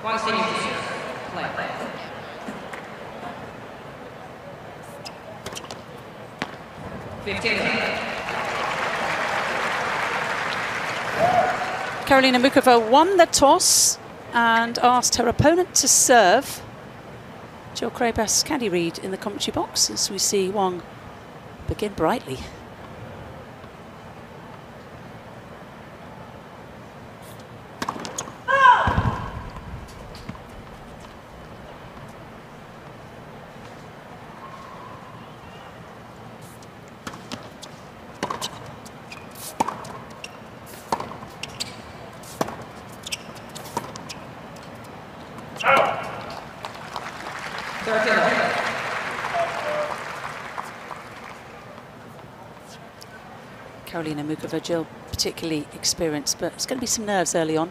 To serve. Play. Fifteen. Karolina Muchova won the toss and asked her opponent to serve. Jill Craybas caddy read in the commentary box as we see Wang begin brightly. Karolina Muchova, Jill, particularly experienced, but it's going to be some nerves early on.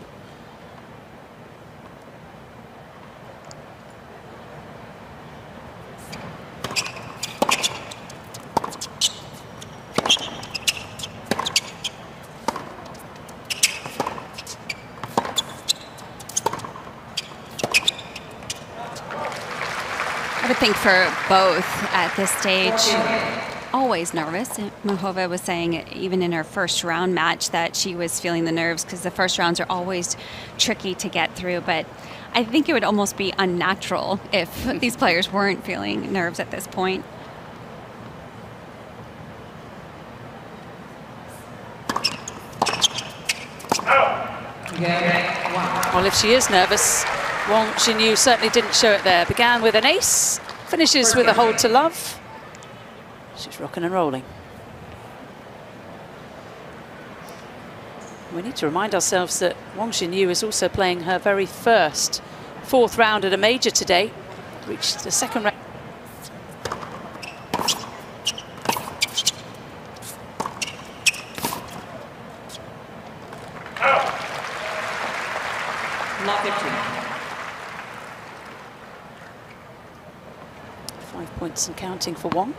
I would think for both at this stage, always nervous. Muchova was saying, even in her first round match, that she was feeling the nerves because the first rounds are always tricky to get through. But I think it would almost be unnatural if these players weren't feeling nerves at this point. Well, if she is nervous, Wang Xinyu certainly didn't show it there. Began with an ace, finishes with a hold to love. Rocking and rolling. We need to remind ourselves that Wang Xinyu is also playing her very first fourth round at a major today. Reached the second round. Five points and counting for Wang.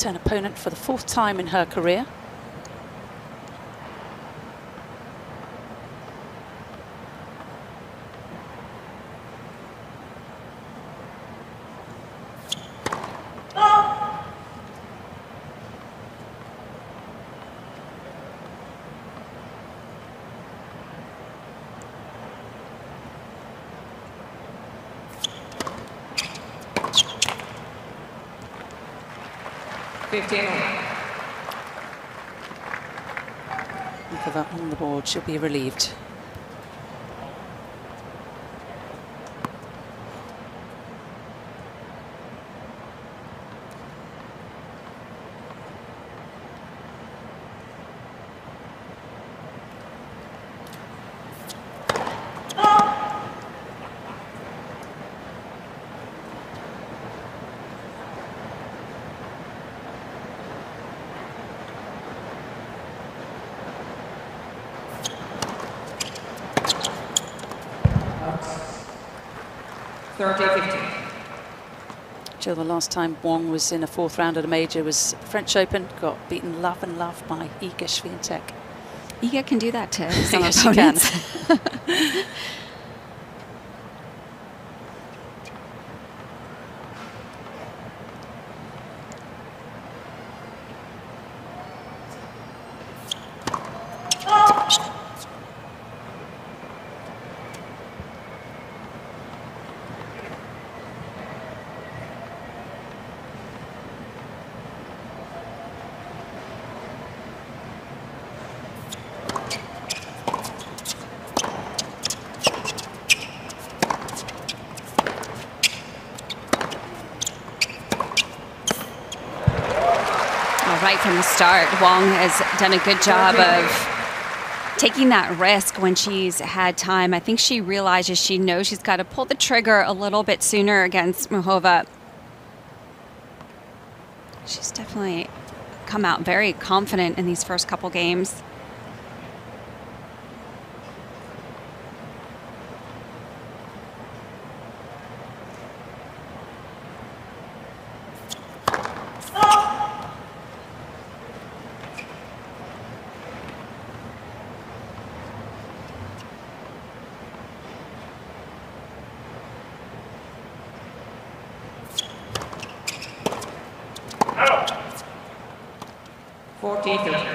A top 10 opponent for the fourth time in her career. Fifteen. Muchova on the board, she'll be relieved. Thirty. Fifteen. Jill, the last time Wang was in a fourth round at a major was French Open, got beaten love and love by Iga Swiatek. Iga can do that to some Yes, she can. opponents. Well, right from the start, Wang has done a good job of taking that risk when she's had time. I think she realizes she knows she's got to pull the trigger a little bit sooner against Muchova. She's definitely come out very confident in these first couple games. 14, 13.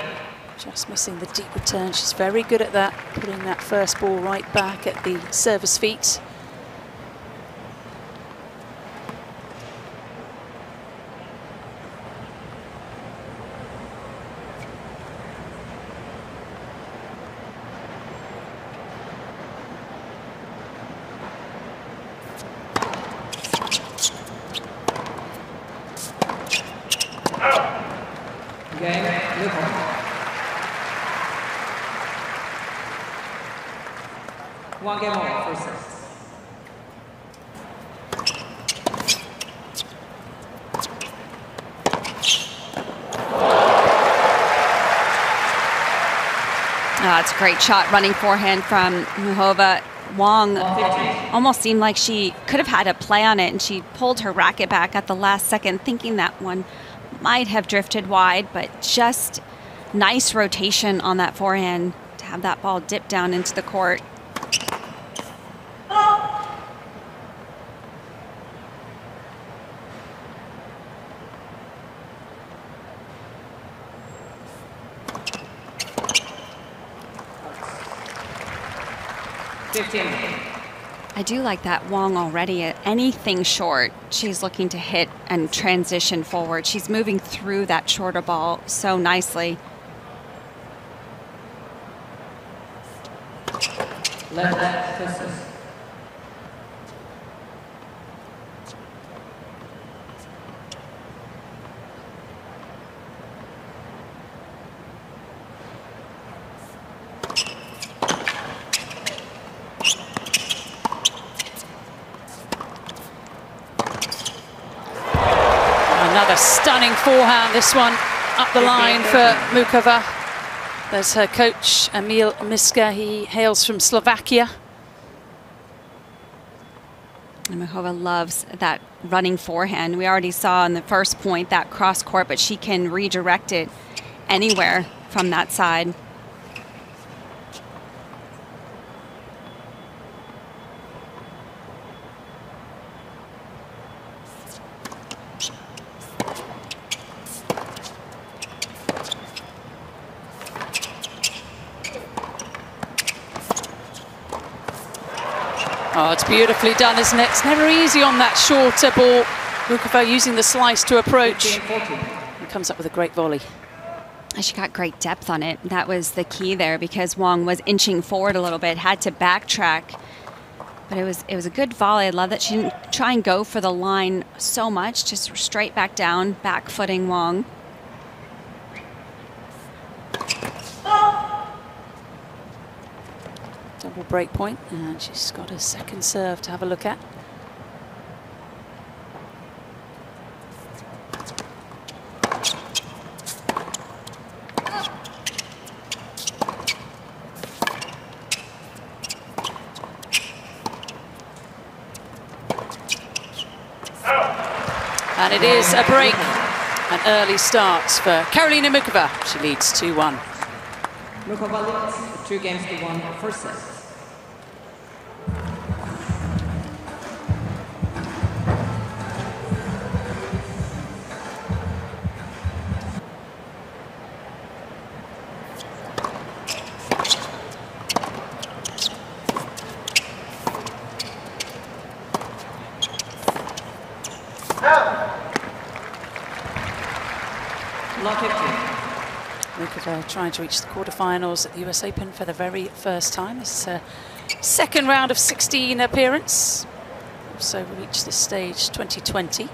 Just missing the deep return. She's very good at that, putting that first ball right back at the service feet. Game, Newcomb. One game over, first set. Oh, it's a great shot running forehand from Muchova. Wang almost seemed like she could have had a play on it, and she pulled her racket back at the last second, thinking that one might have drifted wide, but just nice rotation on that forehand to have that ball dip down into the court. Fifteen. I do like that Wang already. Uh, anything short, she's looking to hit and transition forward. She's moving through that shorter ball so nicely. Left, left, first set. Another stunning forehand, this one up the line for Muchova. There's her coach, Emil Miske. He hails from Slovakia. And Muchova loves that running forehand. We already saw in the first point that cross court, but she can redirect it anywhere from that side. Oh, it's beautifully done, isn't it? It's never easy on that shorter ball. Muchova using the slice to approach. 15, 14. And comes up with a great volley. She got great depth on it. That was the key there because Wang was inching forward a little bit, had to backtrack. But it was it was a good volley. I love that she didn't try and go for the line so much, just straight back down, back footing Wang. Double break point, and she's got a second serve to have a look at. And it is a break. An early start for Karolina Muchova. She leads 2-1. Muchova leads two games to one, first set. Trying to reach the quarterfinals at the US Open for the very first time. This is second round of 16 appearance. Also reached this stage 2020.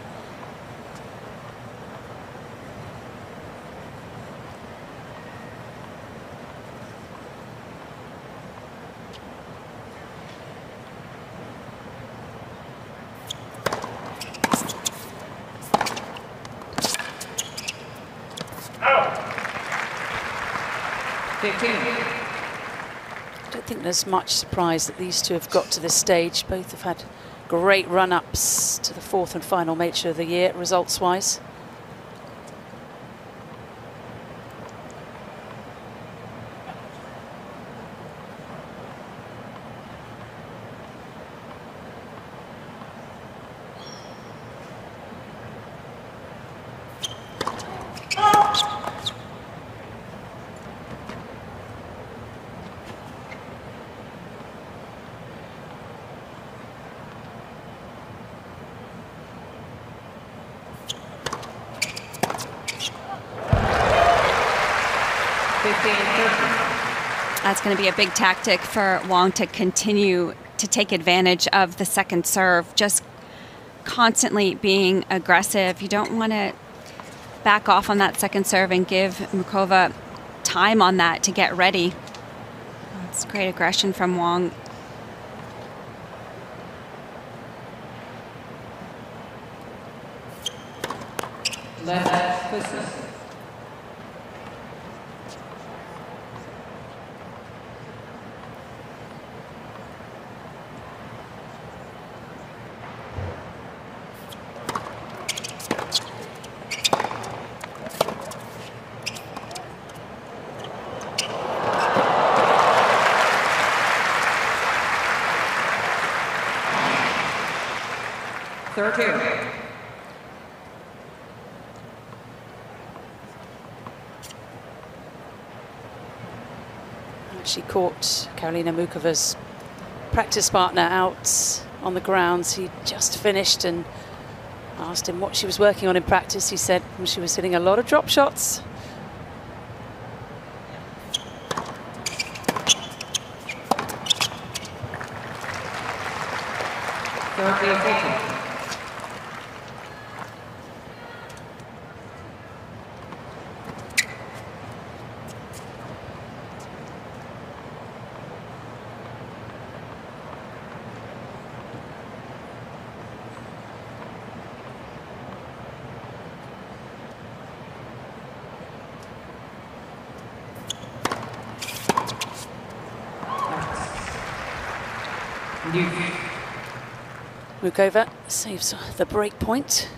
Fifteen. There's much surprise that these two have got to this stage. Both have had great run-ups to the fourth and final major of the year, results-wise. That's going to be a big tactic for Wang to continue to take advantage of the second serve. Just constantly being aggressive. You don't want to back off on that second serve and give Muchova time on that to get ready. It's great aggression from Wang. Left She caught Karolina Muchova's practice partner out on the grounds. He just finished and asked him what she was working on in practice. He said she was hitting a lot of drop shots. Muchova saves the break point.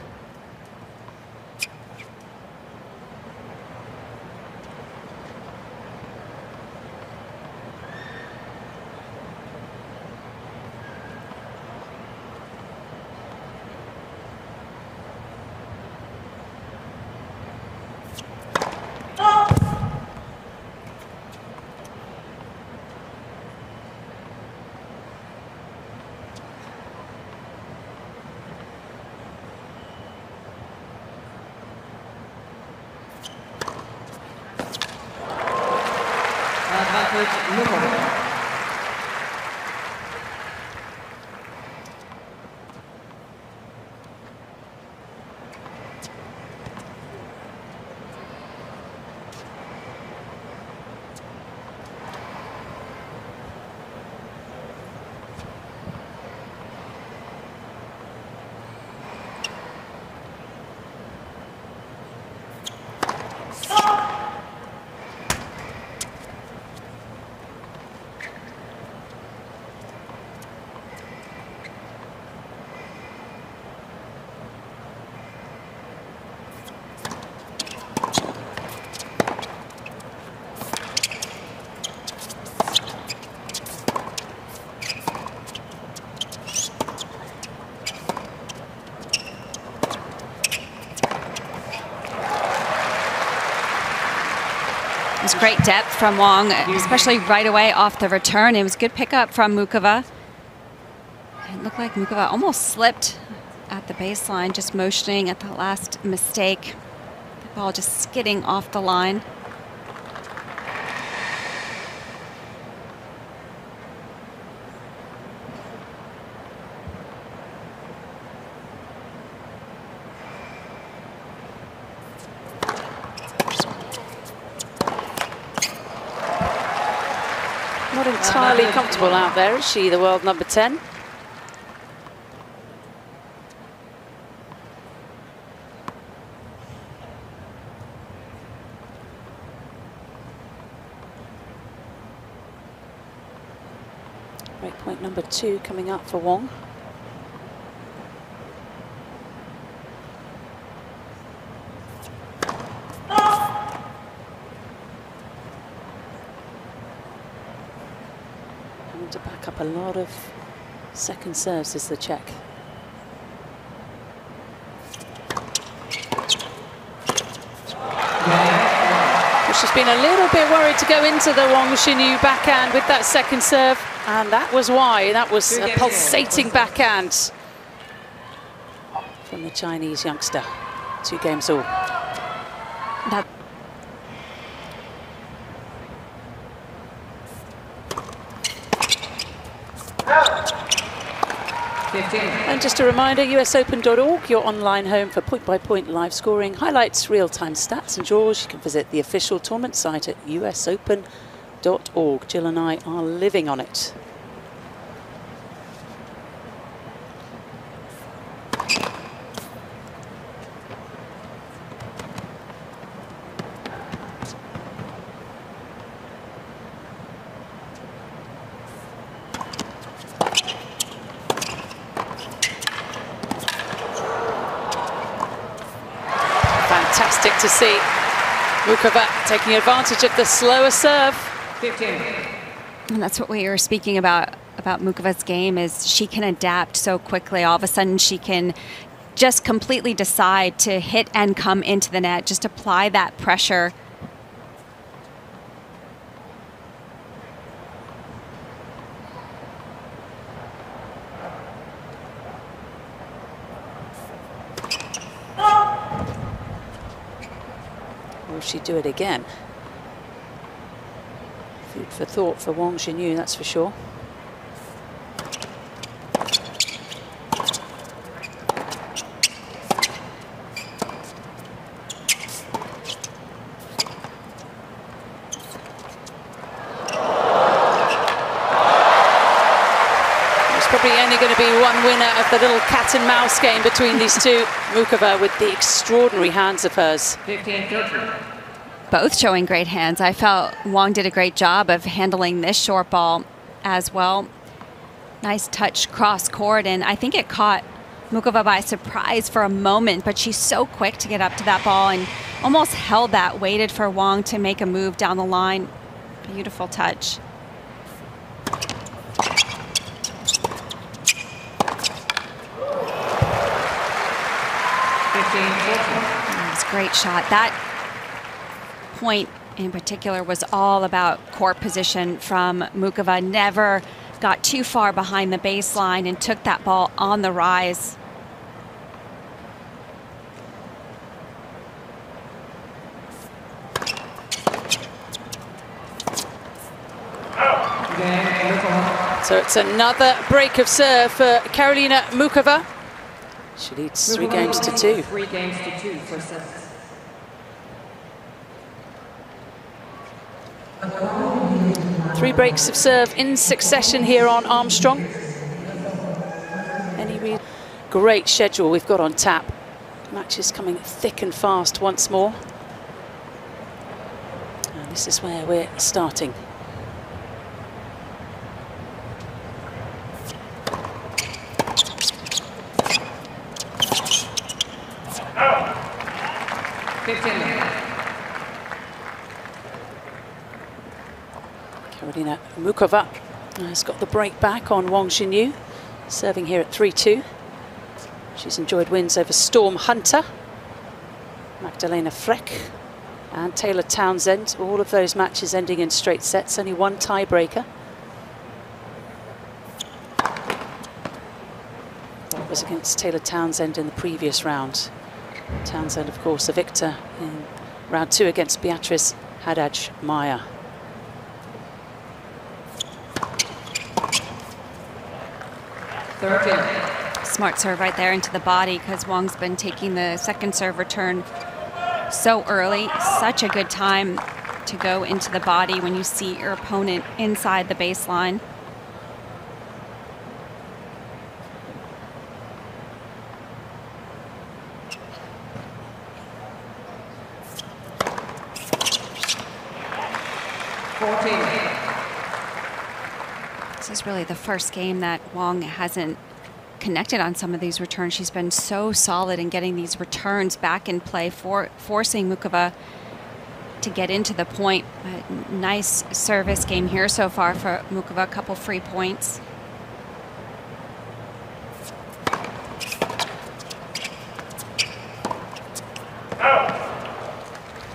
Great depth from Wang, especially right away off the return. It was good pickup from Muchova. It looked like Muchova almost slipped at the baseline, just motioning at the last mistake. The ball just skidding off the line. Comfortable out there, is she, the world number 10? Breakpoint number two coming up for Wang. a lot of second serves is the check. She's been a little bit worried to go into the Wang Xinyu backhand with that second serve, and that was why. That was a pulsating backhand from the Chinese youngster. Two games all. And just a reminder, usopen.org, your online home for point-by-point live scoring, highlights, real-time stats and draws. You can visit the official tournament site at usopen.org. Jill and I are living on it. Fantastic to see Muchova taking advantage of the slower serve. 15. And that's what we were speaking about about Muchova's game is she can adapt so quickly. All of a sudden she can just completely decide to hit and come into the net, just apply that pressure. She do it again? Food for thought for Wang Xinyu, that's for sure. There's probably only going to be one winner of the little cat and mouse game between these two. Muchova with the extraordinary hands of hers. 15, 13. Both showing great hands. I felt Wang did a great job of handling this short ball as well. Nice touch cross court, and I think it caught Muchova by surprise for a moment, but she's so quick to get up to that ball and almost held that, waited for Wang to make a move down the line. Beautiful touch. Fifteen, 14. That was a great shot. That point in particular was all about court position from Muchova. Never got too far behind the baseline and took that ball on the rise. So it's another break of serve for Karolina Muchova. She leads three games to two. Three games to two for sets. Three breaks of serve in succession here on Armstrong. Any re- great schedule we've got on tap. Matches coming thick and fast once more. And this is where we're starting. Fifteen. Karolina Muchova has got the break back on Wang Xinyu, serving here at 3-2. She's enjoyed wins over Storm Hunter, Magdalena Frech and Taylor Townsend. All of those matches ending in straight sets, only one tiebreaker. That was against Taylor Townsend in the previous round. Townsend, of course, a victor in round two against Beatriz Haddad Maia. Smart serve right there into the body because Wang's been taking the second serve return so early. Such a good time to go into the body when you see your opponent inside the baseline. Fourteen. This really the first game that Wang hasn't connected on some of these returns. She's been so solid in getting these returns back in play, for, forcing Muchova to get into the point. But nice service game here so far for Muchova. A couple free points.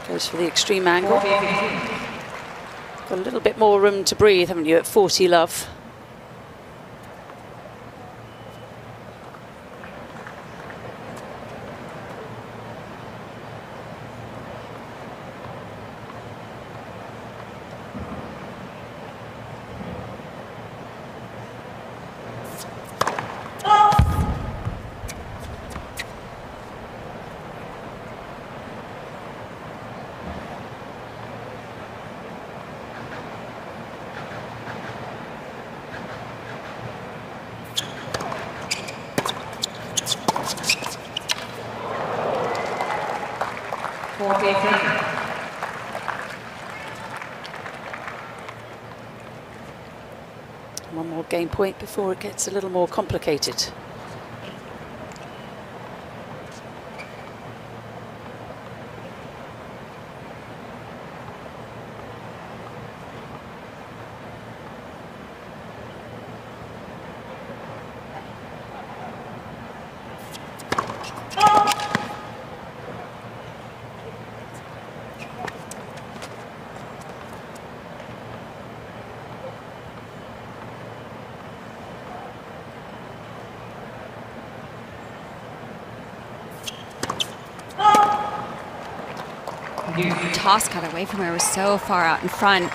Goes for the extreme angle. Got a little bit more room to breathe, haven't you, at 40 love? One more game point before it gets a little more complicated. Toss got away from her, was so far out in front.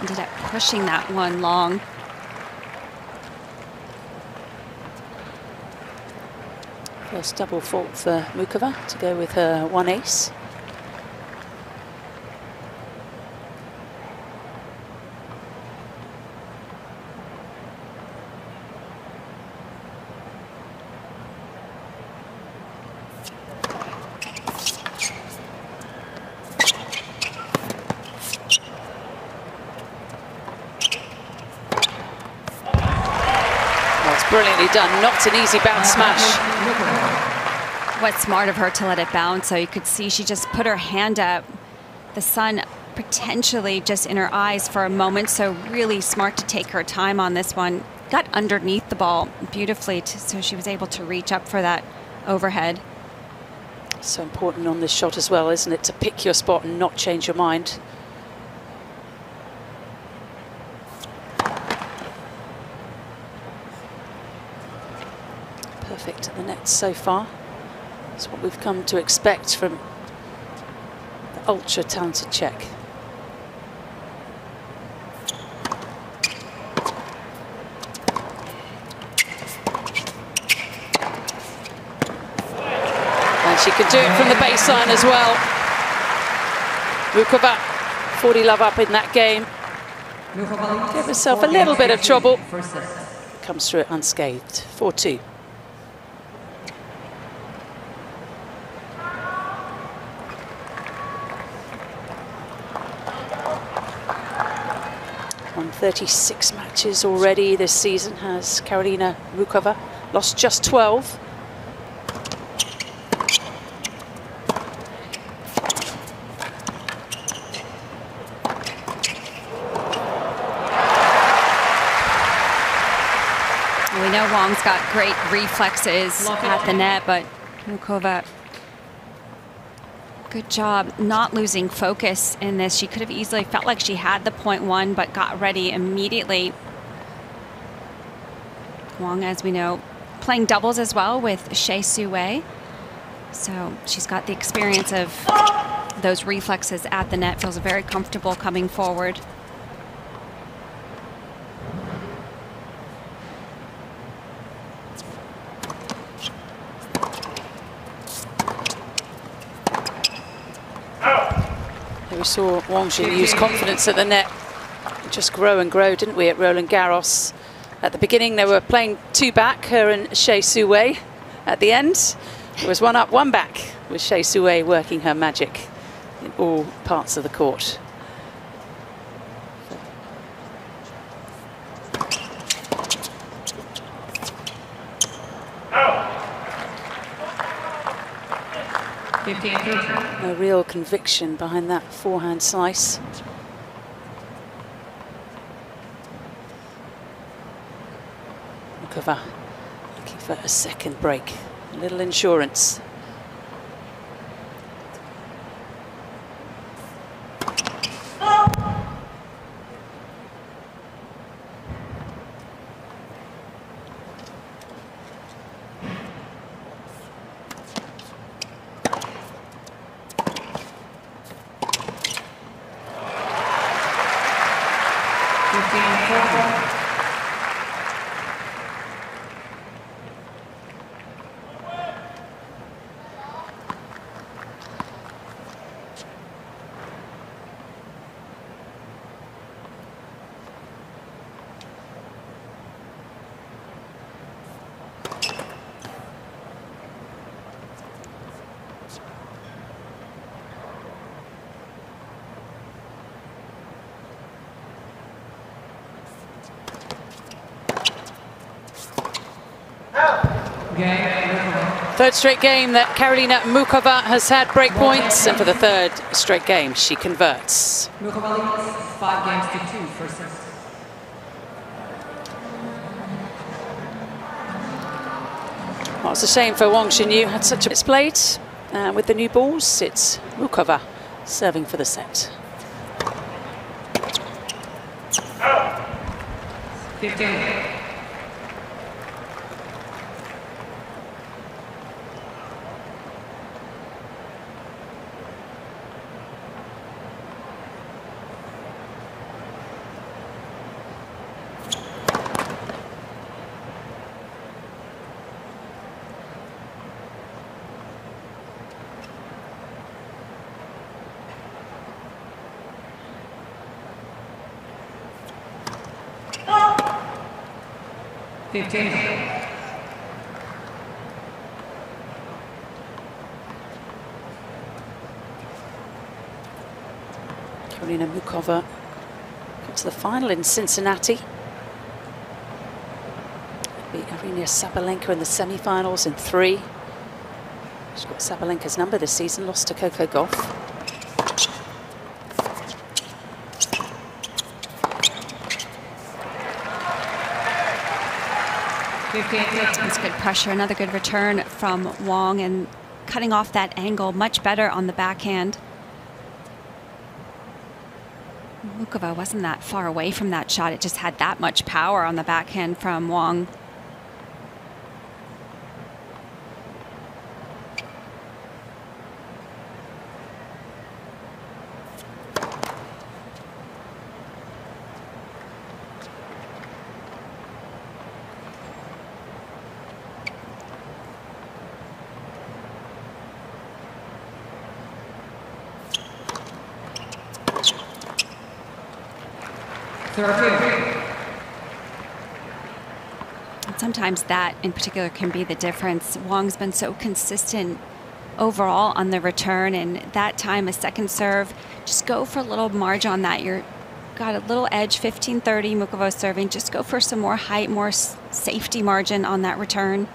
Ended up pushing that one long. First double fault for Muchova to go with her one ace. That's brilliantly done. Not an easy bounce smash. What's smart of her to let it bounce. So you could see she just put her hand up. The sun potentially just in her eyes for a moment. So really smart to take her time on this one. Got underneath the ball beautifully, to, so she was able to reach up for that overhead. So important on this shot as well, isn't it? To pick your spot and not change your mind. Perfect at the net so far. It's what we've come to expect from the ultra talented Czech. And she could do it from the baseline as well. Muchova, 40 love up in that game. Give herself a little bit of trouble. Comes through it unscathed. 4-2. 36 matches already this season has Karolina Muchova. Lost just 12. We know Wang's got great reflexes at the net, but Muchova, good job not losing focus in this. She could have easily felt like she had the point one, but got ready immediately. Wang, as we know, playing doubles as well with Hsieh Su-wei. So she's got the experience of those reflexes at the net, feels very comfortable coming forward. We saw Wang Xinyu confidence at the net, just grow and grow, didn't we, at Roland Garros? At the beginning, they were playing two back, her and Hsieh Su-wei. At the end, it was one up, one back, with Hsieh Su-wei working her magic in all parts of the court. A real conviction behind that forehand slice. Looking for a second break. A little insurance. Third straight game that Karolina Muchova has had break points, and for the third straight game, she converts. Muchova leads five games to two for six. Well, it's a shame for Wang Xinyu, had such a displayed. Uh, with the new balls, it's Muchova serving for the set. 15. Fifteen. Karolina Muchova got to the final in Cincinnati. Beat Aryna Sabalenka in the semi-finals in three. She's got Sabalenka's number this season, lost to Coco Gauff. That's good pressure. Another good return from Wang and cutting off that angle much better on the backhand. Muchova wasn't that far away from that shot. It just had that much power on the backhand from Wang. Sometimes that in particular can be the difference. Wang's been so consistent overall on the return and that time a second serve just go for a little margin on that. You're got a little edge 1530 Muchova serving. Just go for some more height more safety margin on that return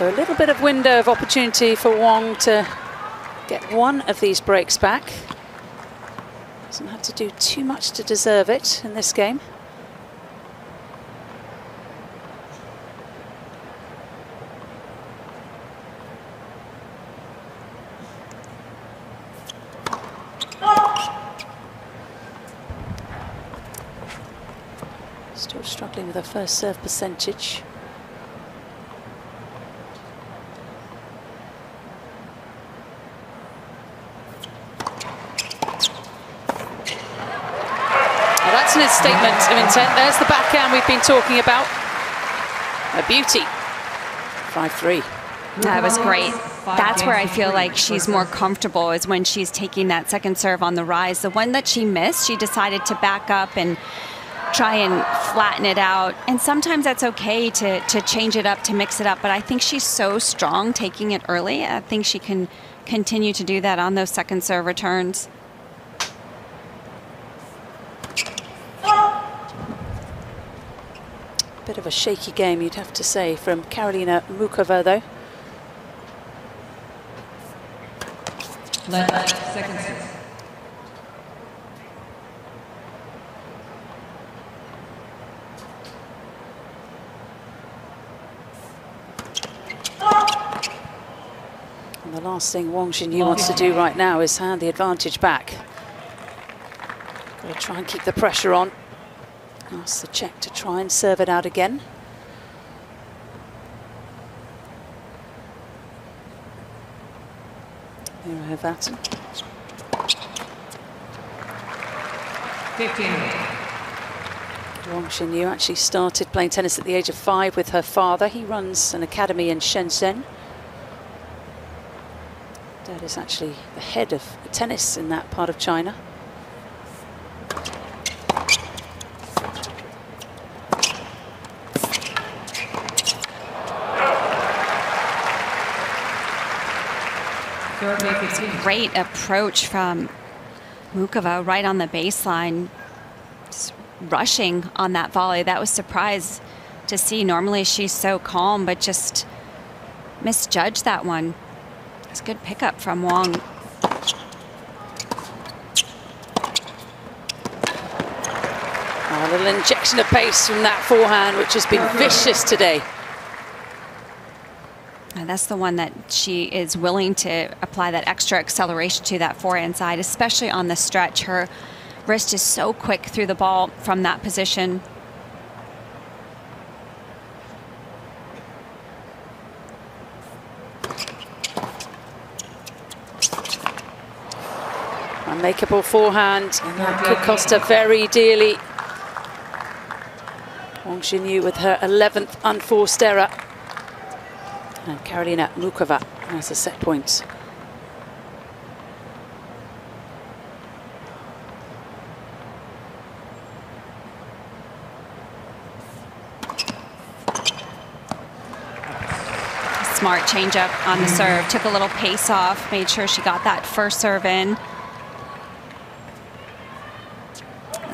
So a little bit of window of opportunity for Wang to get one of these breaks back. Doesn't have to do too much to deserve it in this game. Still struggling with her first serve percentage. Statement of intent. There's the backhand we've been talking about. A beauty. 5-3. That was great. That's where I feel like she's more comfortable is when she's taking that second serve on the rise. The one that she missed, she decided to back up and try and flatten it out. And sometimes that's okay to, to change it up, to mix it up. But I think she's so strong taking it early. I think she can continue to do that on those second serve returns. Bit of a shaky game, you'd have to say, from Karolina Muchova, though. seconds. And the last thing Wang Xinyu wants to do right now is hand the advantage back. Got to try and keep the pressure on. Ask the Czech to try and serve it out again. Miro Vatten. 15. Wang Xinyu actually started playing tennis at the age of five with her father. He runs an academy in Shenzhen. Dad is actually the head of tennis in that part of China. Great approach from Muchova right on the baseline, just rushing on that volley. That was surprise to see. Normally she's so calm, but just misjudged that one. It's a good pickup from Wang. a little injection of pace from that forehand, which has been vicious today. And that's the one that she is willing to apply that extra acceleration to that forehand side, especially on the stretch. Her wrist is so quick through the ball from that position. Unmakeable forehand could cost her very dearly. Wang Xinyu with her 11th unforced error. And Karolina Muchova has a set point. Smart change up on the mm-hmm. serve. Took a little pace off, made sure she got that first serve in.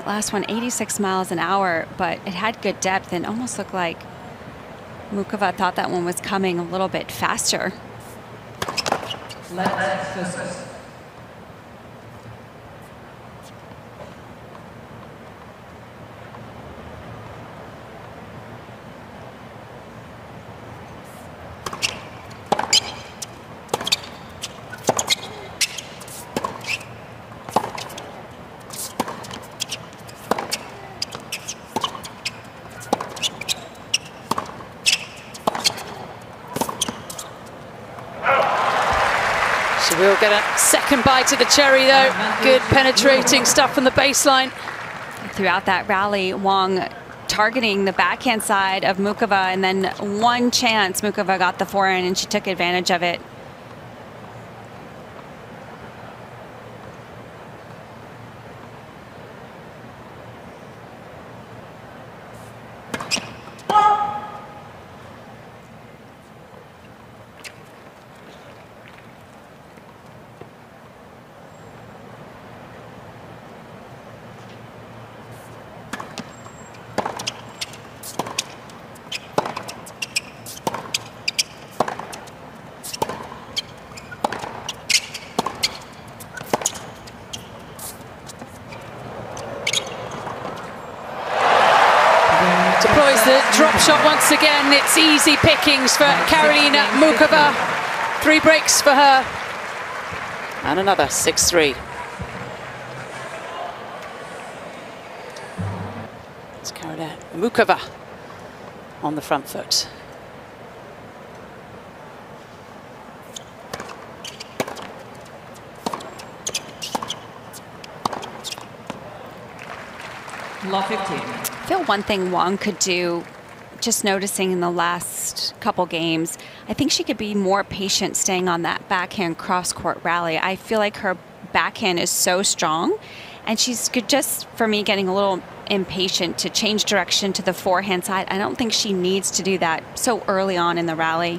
last one 86 miles an hour, but it had good depth and almost looked like Muchova thought that one was coming a little bit faster. will get a second bite of the cherry though. Good penetrating stuff from the baseline. Throughout that rally, Wang targeting the backhand side of Muchova, and then one chance Muchova got the forehand and she took advantage of it. drop shot once again. It's easy pickings for Karolina Muchova. Three breaks for her. And another 6-3. It's Karolina Muchova on the front foot. Law 15. I feel one thing Wang could do just noticing in the last couple games, I think she could be more patient staying on that backhand cross court rally. I feel like her backhand is so strong, and she's just, for me, getting a little impatient to change direction to the forehand side. I don't think she needs to do that so early on in the rally.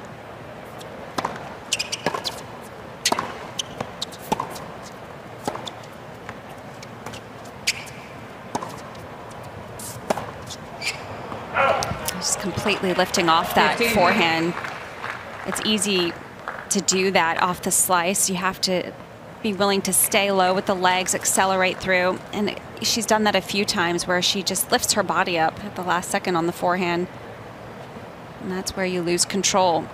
Completely lifting off that forehand. It's easy to do that off the slice. You have to be willing to stay low with the legs, accelerate through. And she's done that a few times where she just lifts her body up at the last second on the forehand. And that's where you lose control.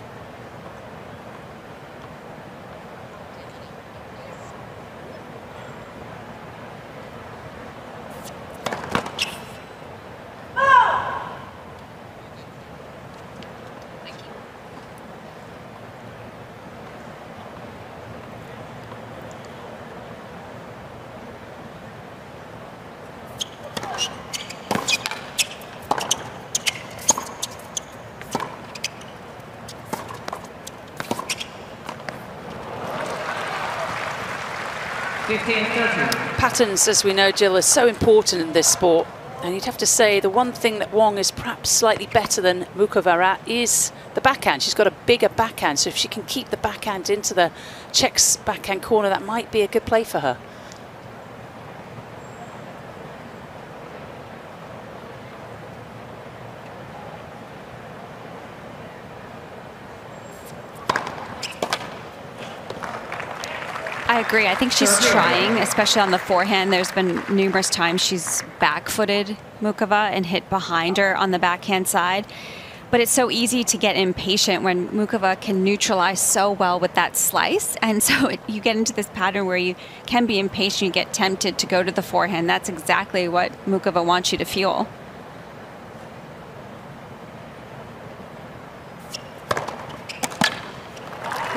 Patterns, as we know, Jill, are so important in this sport. And you'd have to say the one thing that Wang is perhaps slightly better than Muchova at is the backhand. She's got a bigger backhand, so if she can keep the backhand into the Czech's backhand corner, that might be a good play for her. I agree. I think she's trying, especially on the forehand. There's been numerous times she's back-footed Muchova and hit behind her on the backhand side. But it's so easy to get impatient when Muchova can neutralize so well with that slice. And so it, you get into this pattern where you can be impatient, you get tempted to go to the forehand. That's exactly what Muchova wants you to feel.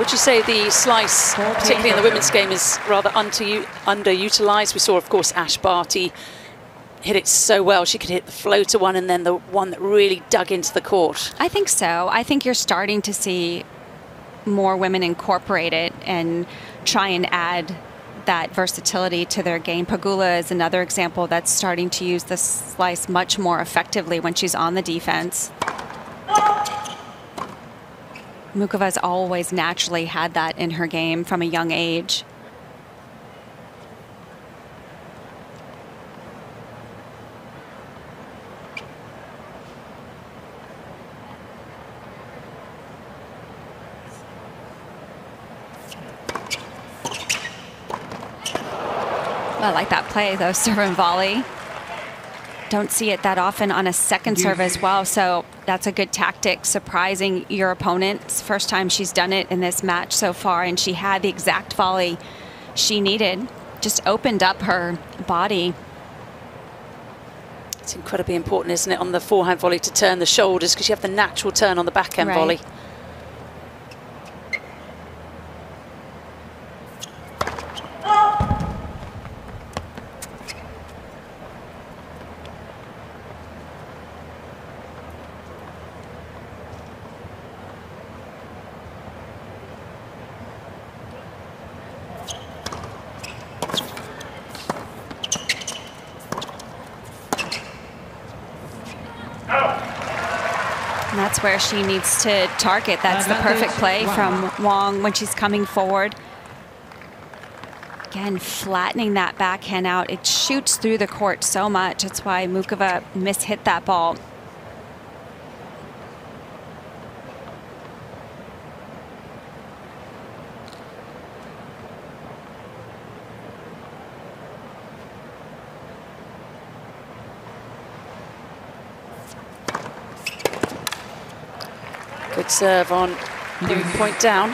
Would you say the slice, particularly in the women's game, is rather underutilised? We saw, of course, Ash Barty hit it so well. She could hit the floater one and then the one that really dug into the court. I think so. I think you're starting to see more women incorporate it and try and add that versatility to their game. Pegula is another example that's starting to use the slice much more effectively when she's on the defense. Muchova's always naturally had that in her game from a young age. I like that play, though, serve and volley. Don't see it that often on a second serve as well, so that's a good tactic, surprising your opponent. It's first time she's done it in this match so far, and she had the exact volley she needed. Just opened up her body. It's incredibly important, isn't it, on the forehand volley to turn the shoulders because you have the natural turn on the backhand right. volley. that's where she needs to target. That's the perfect play from Wang when she's coming forward. Again, flattening that backhand out. It shoots through the court so much. That's why Muchova mishit that ball. Good serve on point down.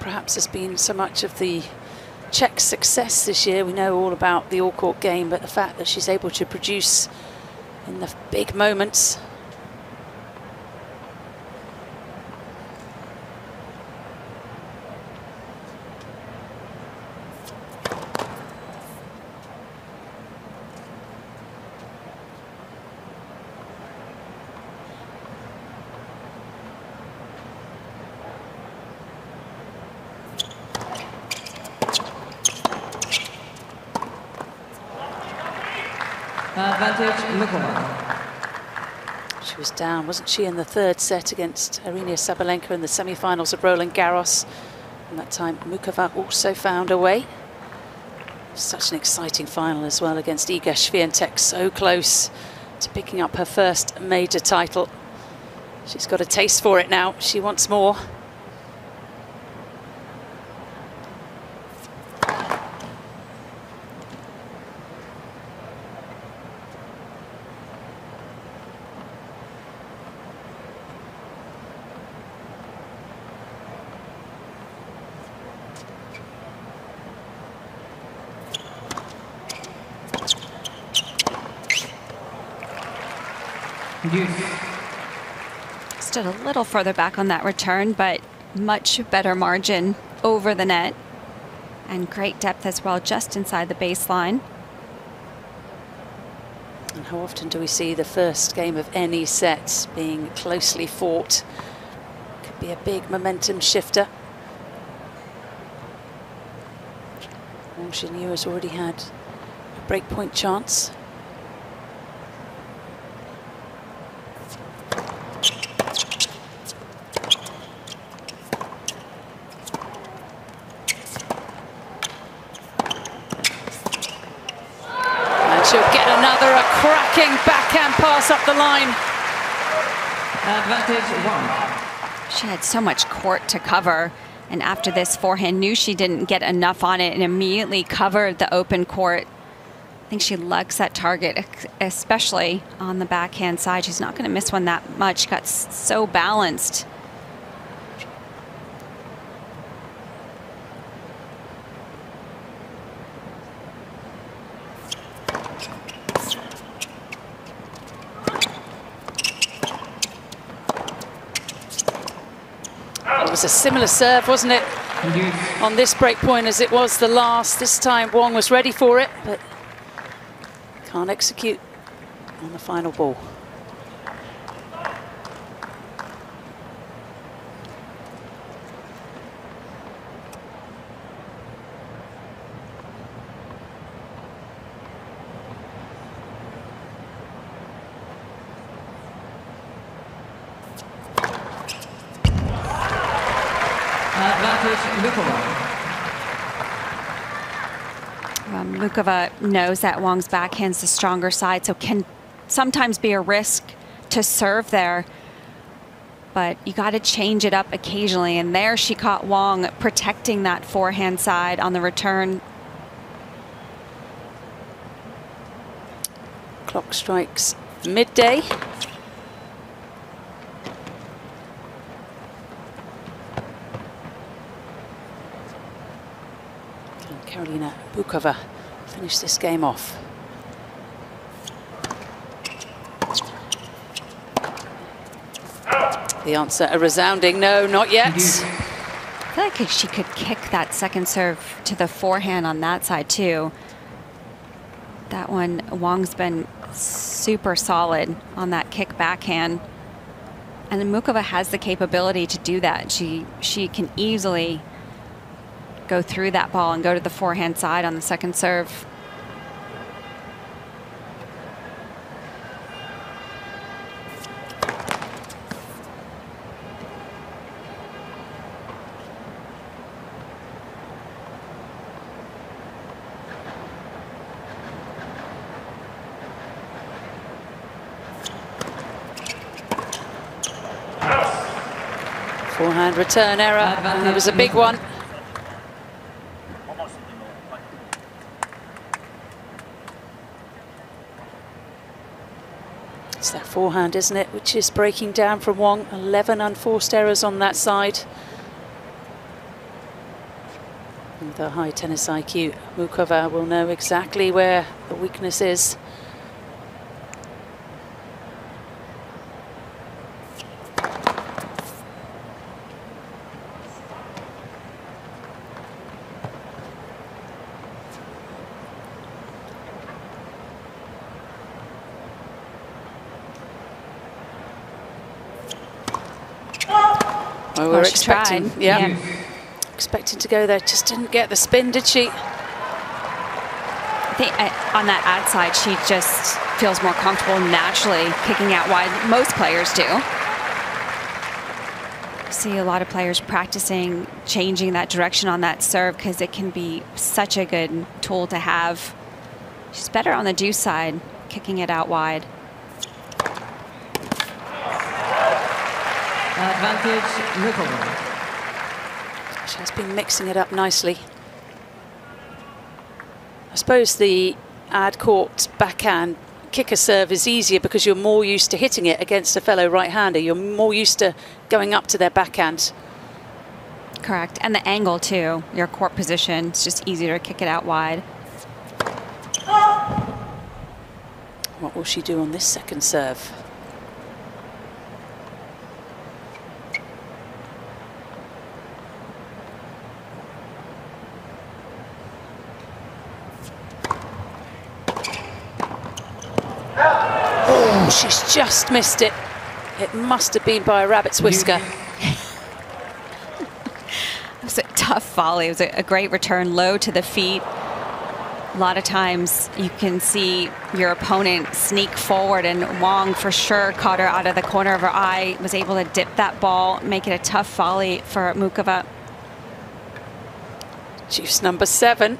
Perhaps has been so much of the Czech success this year. We know all about the all-court game, but the fact that she's able to produce in the big moments She was down, wasn't she, in the third set against Aryna Sabalenka in the semi-finals of Roland Garros. And that time, Muchova also found a way. Such an exciting final as well against Iga Swiatek, so close to picking up her first major title. She's got a taste for it now. She wants more. Stood a little further back on that return, but much better margin over the net. And great depth as well, just inside the baseline. And how often do we see the first game of any set being closely fought? Could be a big momentum shifter. Wang Xinyu has already had a breakpoint chance. And she'll get another a cracking backhand pass up the line. Advantage one. She had so much court to cover. And after this forehand, knew she didn't get enough on it and immediately covered the open court. I think she lugs that target, especially on the backhand side. She's not going to miss one that much. Got so balanced. Was a similar serve, wasn't it, mm-hmm. on this break point as it was the last. This time Wang was ready for it, but can't execute on the final ball. Advantage Muchova. Muchova knows that Wang's backhand's the stronger side, so can sometimes be a risk to serve there. But you got to change it up occasionally. And there she caught Wang protecting that forehand side on the return. Clock strikes midday. Can Karolina Muchova finish this game off? The answer a resounding no, not yet. I feel like she could kick that second serve to the forehand on that side too. That one, Wang's been super solid on that kick backhand. And Muchova has the capability to do that. She she can easily go through that ball and go to the forehand side on the second serve. Forehand return error, and it was a big one. It's that forehand, isn't it, which is breaking down from Wang. 11 unforced errors on that side. With a high tennis IQ, Muchova will know exactly where the weakness is. Expecting, tried. yeah, Yeah. expecting to go there, just didn't get the spin, did she? I think uh, on that ad side, she just feels more comfortable naturally kicking out wide. Most players do. See a lot of players practicing changing that direction on that serve because it can be such a good tool to have. She's better on the deuce side, kicking it out wide. Advantage Muchova. She has been mixing it up nicely. I suppose the ad court backhand kicker serve is easier because you're more used to hitting it against a fellow right-hander. You're more used to going up to their backhand. Correct. And the angle, too. Your court position. It's just easier to kick it out wide. What will she do on this second serve? She's just missed it. It must have been by a rabbit's whisker. It was a tough volley. It was a, great return, low to the feet. a lot of times you can see your opponent sneak forward and Wang for sure caught her out of the corner of her eye, was able to dip that ball, make it a tough volley for Muchova. Juice number seven.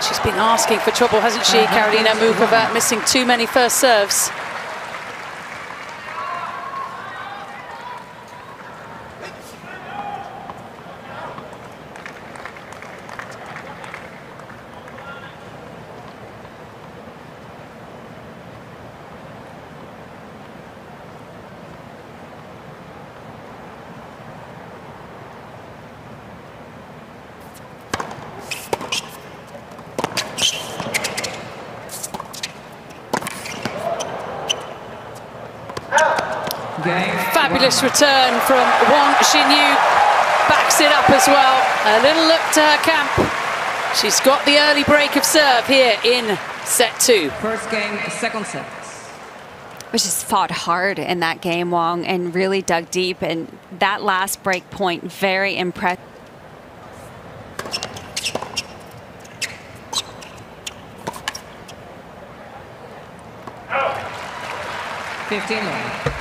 She's been asking for trouble, hasn't she, uh-huh. Karolina Muchova, missing too many first serves. Fabulous return from Wang Xinyu. Backs it up as well. A little look to her camp. She's got the early break of serve here in set two. First game, second set. Which just fought hard in that game, Wang, and really dug deep. And that last break point, very impressive. Fifteen more.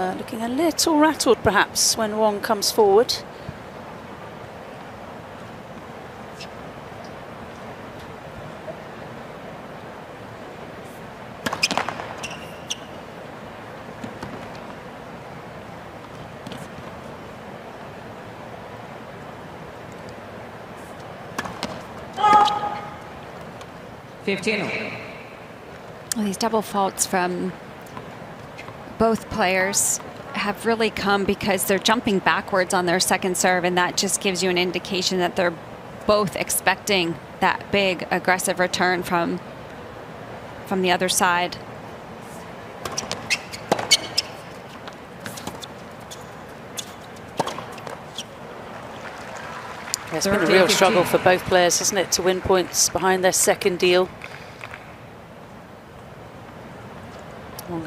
Uh, looking a little rattled perhaps when Wang comes forward. Fifteen. Well, these double faults from both players have really come because they're jumping backwards on their second serve, and that just gives you an indication that they're both expecting that big aggressive return from from the other side. It's been a real struggle for both players, isn't it, to win points behind their second deal.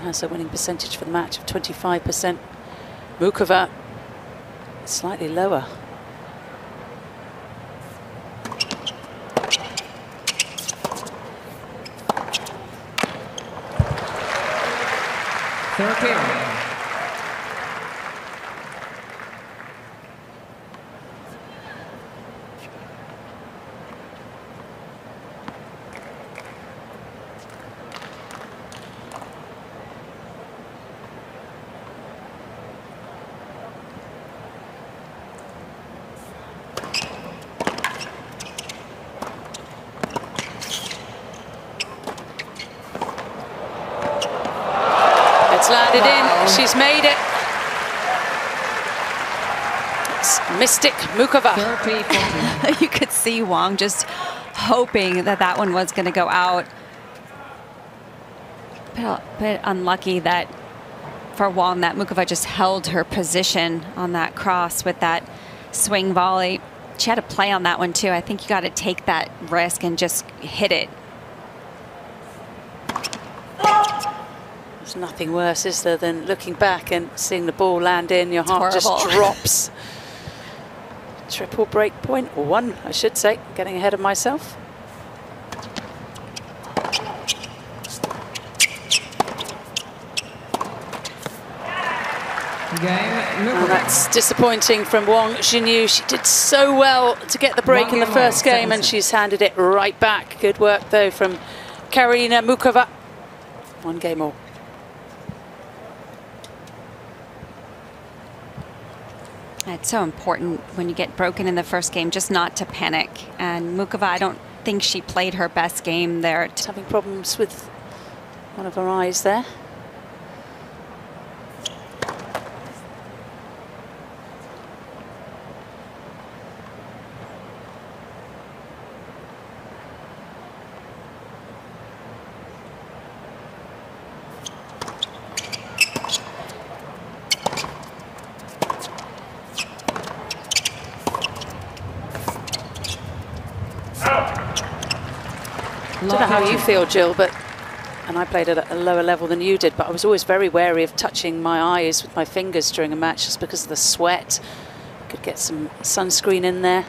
Has a winning percentage for the match of 25%. Muchova slightly lower. Thirteen. It's landed wow. in. She's made it. It's Mystic Muchova. you could see Wang just hoping that that one was going to go out. But uh, a bit unlucky that for Wang that Muchova just held her position on that cross with that swing volley. She had to play on that one too. I think you got to take that risk and just hit it There's nothing worse, is there, than looking back and seeing the ball land in, your heart just drops. Triple break point, one, I should say, getting ahead of myself. And that's disappointing from Wang Xinyu. She did so well to get the break in the first game and she's handed it right back. Good work though from Karolina Muchova. One game more. It's so important when you get broken in the first game just not to panic. And Muchova, I don't think she played her best game there. Having problems with one of her eyes there. know how you feel, Jill, but and I played at a lower level than you did, but I was always very wary of touching my eyes with my fingers during a match just because of the sweat. Could get some sunscreen in there.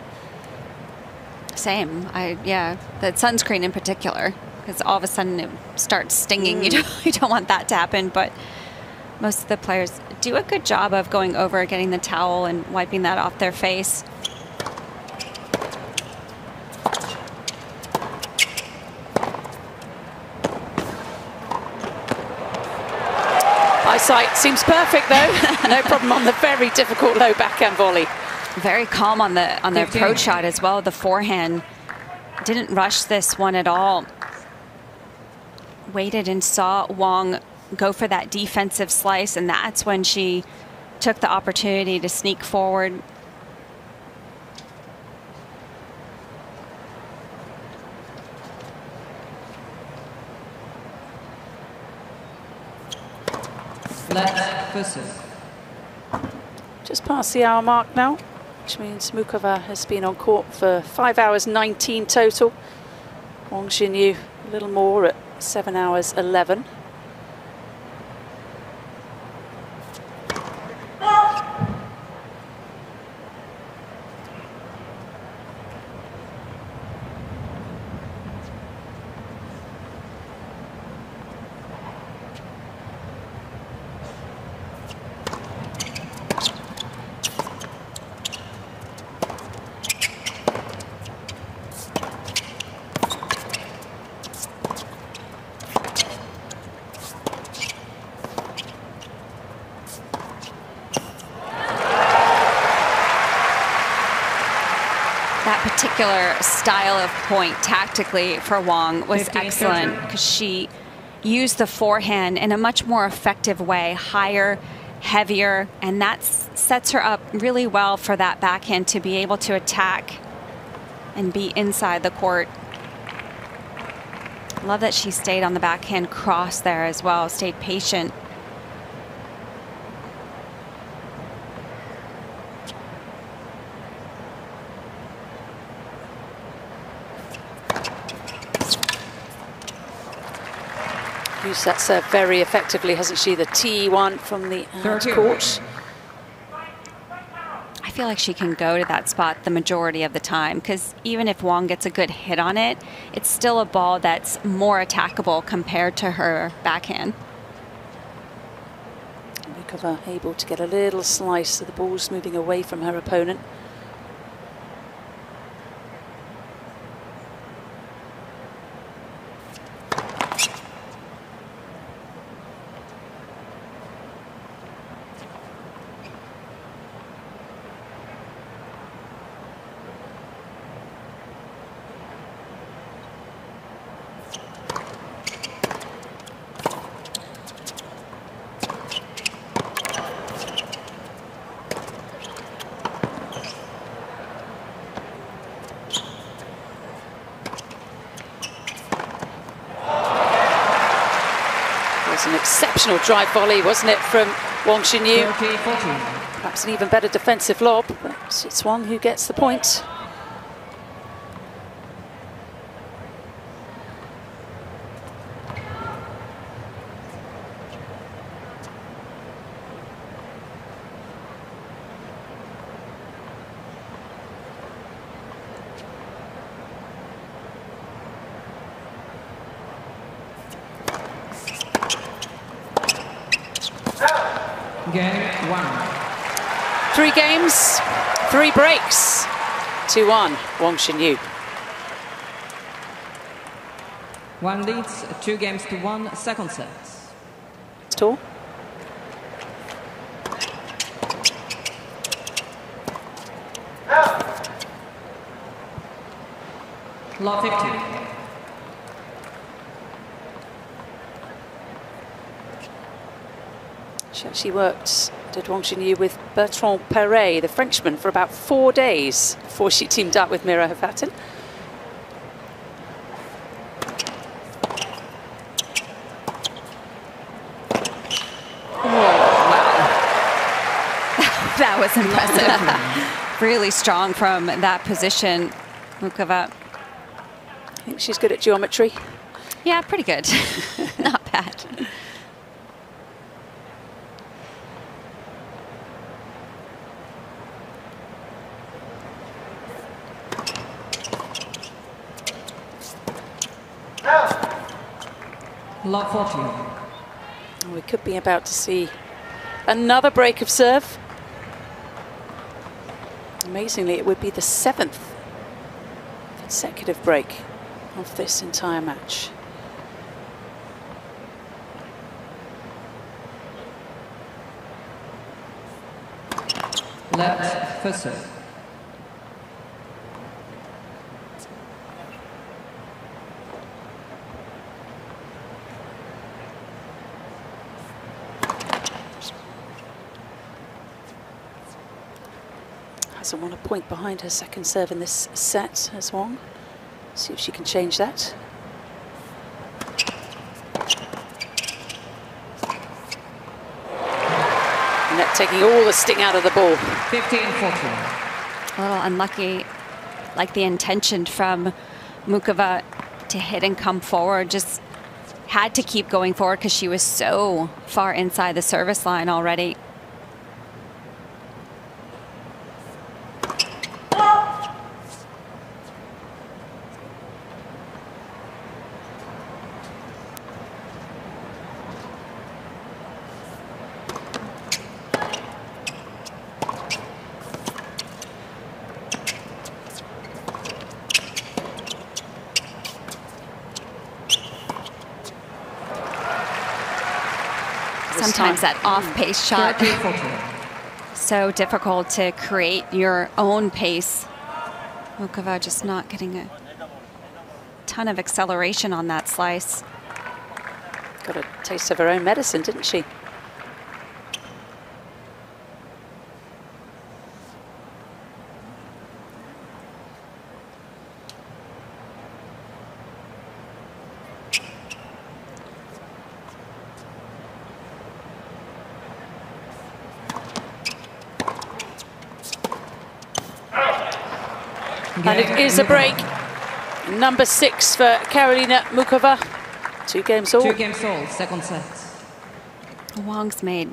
Same. I yeah, the sunscreen in particular, because all of a sudden it starts stinging. Mm. You don't you don't want that to happen, but most of the players do a good job of going over, getting the towel and wiping that off their face. Eyesight seems perfect though. no problem on the very difficult low backhand volley. Very calm on the on the approach shot as well. The forehand didn't rush this one at all. Waited and saw Wang go for that defensive slice, and that's when she took the opportunity to sneak forward. Just past the hour mark now, which means Muchova has been on court for 5 hours 19 total. Wang Xinyu a little more at 7 hours 11. particular style of point tactically for Wang was excellent because she used the forehand in a much more effective way, higher, heavier, and that sets her up really well for that backhand to be able to attack and be inside the court. Love that she stayed on the backhand cross there as well, stayed patient. Used that serve very effectively, hasn't she? The T1 from the court. I feel like she can go to that spot the majority of the time because even if Wang gets a good hit on it, it's still a ball that's more attackable compared to her backhand. Muchova able to get a little slice, so the ball's moving away from her opponent. Exceptional drive volley, wasn't it, from Wang Xinyu? Perhaps an even better defensive lob, but it's Wang who gets the point. Game one. Three games, three breaks. 2-1, Wang Xinyu. One leads two games to one, second set. Tall. Law 50. She actually worked, did Wang Xinyu, with Bertrand Perret, the Frenchman, for about four days before she teamed up with Mira Hafatin. that was impressive. really strong from that position, Muchova. I think she's good at geometry. Yeah, pretty good. Not bad. Love 14. We could be about to see another break of serve. Amazingly, it would be the seventh consecutive break of this entire match. Left for serve. Hasn't won a point behind her second serve in this set as Wang. See if she can change that. Net taking all the sting out of the ball. 15 14. A little unlucky, like the intention from Muchova to hit and come forward. Just had to keep going forward because she was so far inside the service line already. Sometimes that off-pace shot so difficult to create your own pace. Muchova just not getting a ton of acceleration on that slice. Got a taste of her own medicine, didn't she? is a break. Number six for Karolina Muchova. Two games all. Two games all, second set. Wang's made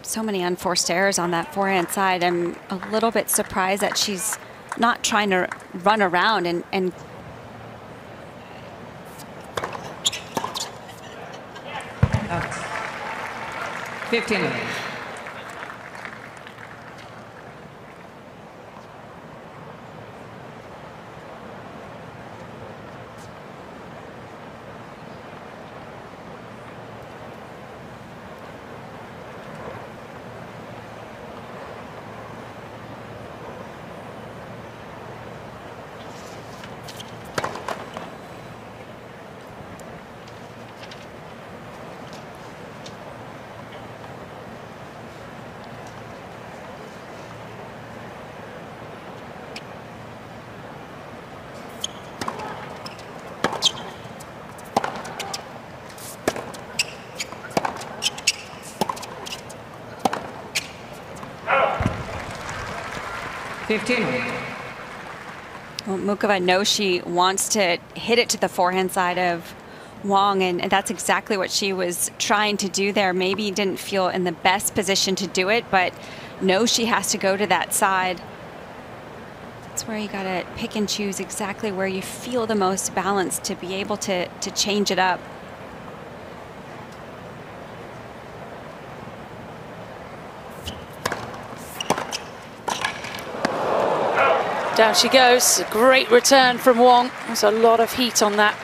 so many unforced errors on that forehand side. I'm a little bit surprised that she's not trying to run around and, and 15 minutes. 15. Well, Muchova knows she wants to hit it to the forehand side of Wang, and that's exactly what she was trying to do there. Maybe didn't feel in the best position to do it, but knows she has to go to that side. That's where you got to pick and choose exactly where you feel the most balance to be able to, to change it up. Down she goes. A great return from Wang. There's a lot of heat on that.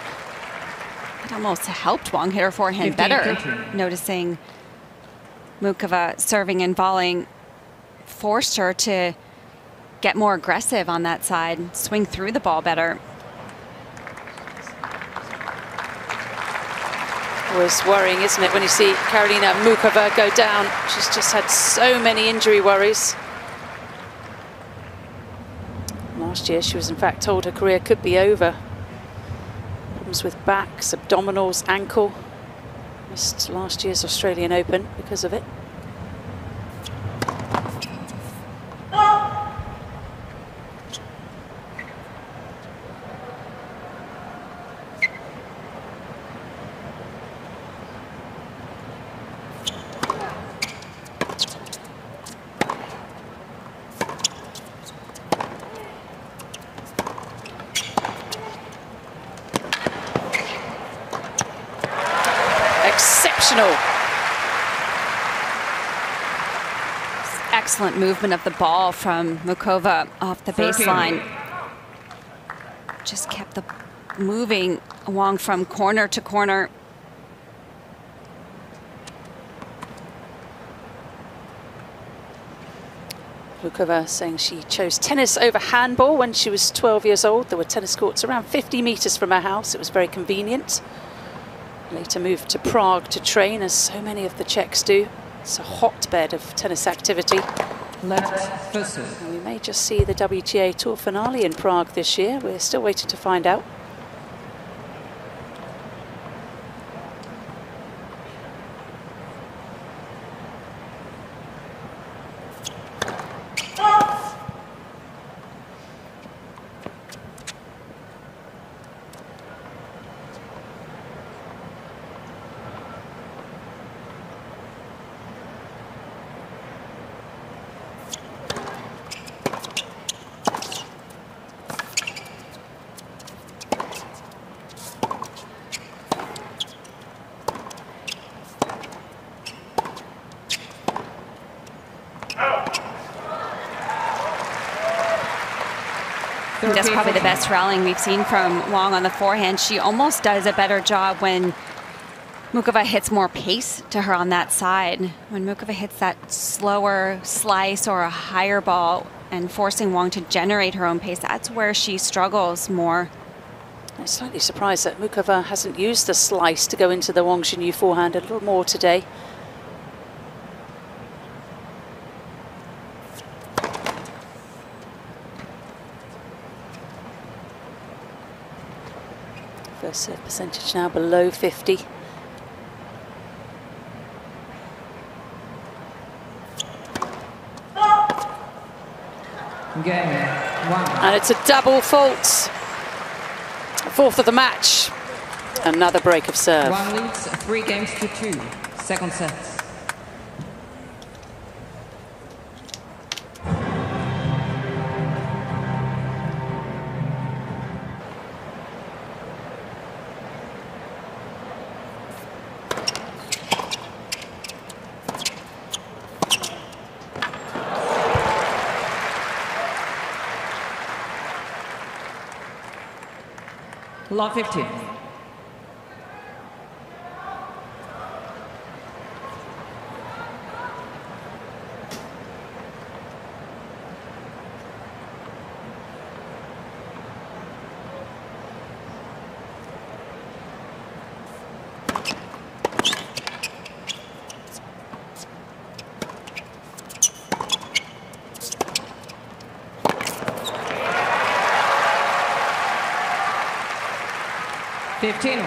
It almost helped Wang hit her forehand 15, better. 13. Noticing Muchova serving and volleying forced her to get more aggressive on that side, swing through the ball better. Always worrying, isn't it, when you see Karolina Muchova go down. She's just had so many injury worries. Last year, she was in fact told her career could be over. Problems with backs, abdominals, ankle. Missed last year's Australian Open because of it. international. Excellent movement of the ball from Muchova off the baseline. Just kept the moving along from corner to corner. Muchova saying she chose tennis over handball when she was 12 years old. There were tennis courts around 50 metres from her house. It was very convenient. Later moved to Prague to train, as so many of the Czechs do. It's a hotbed of tennis activity. Left. We may just see the WTA Tour finale in Prague this year. We're still waiting to find out. That's probably the best rallying we've seen from Wang on the forehand. She almost does a better job when Muchova hits more pace to her on that side. When Muchova hits that slower slice or a higher ball and forcing Wang to generate her own pace, that's where she struggles more. I'm slightly surprised that Muchova hasn't used the slice to go into the Wang Xinyu forehand a little more today. First serve percentage now below 50. Game one. And it's a double fault. Fourth of the match. Another break of serve. One leads three games to two. Second set. Love 15. Fifteen all.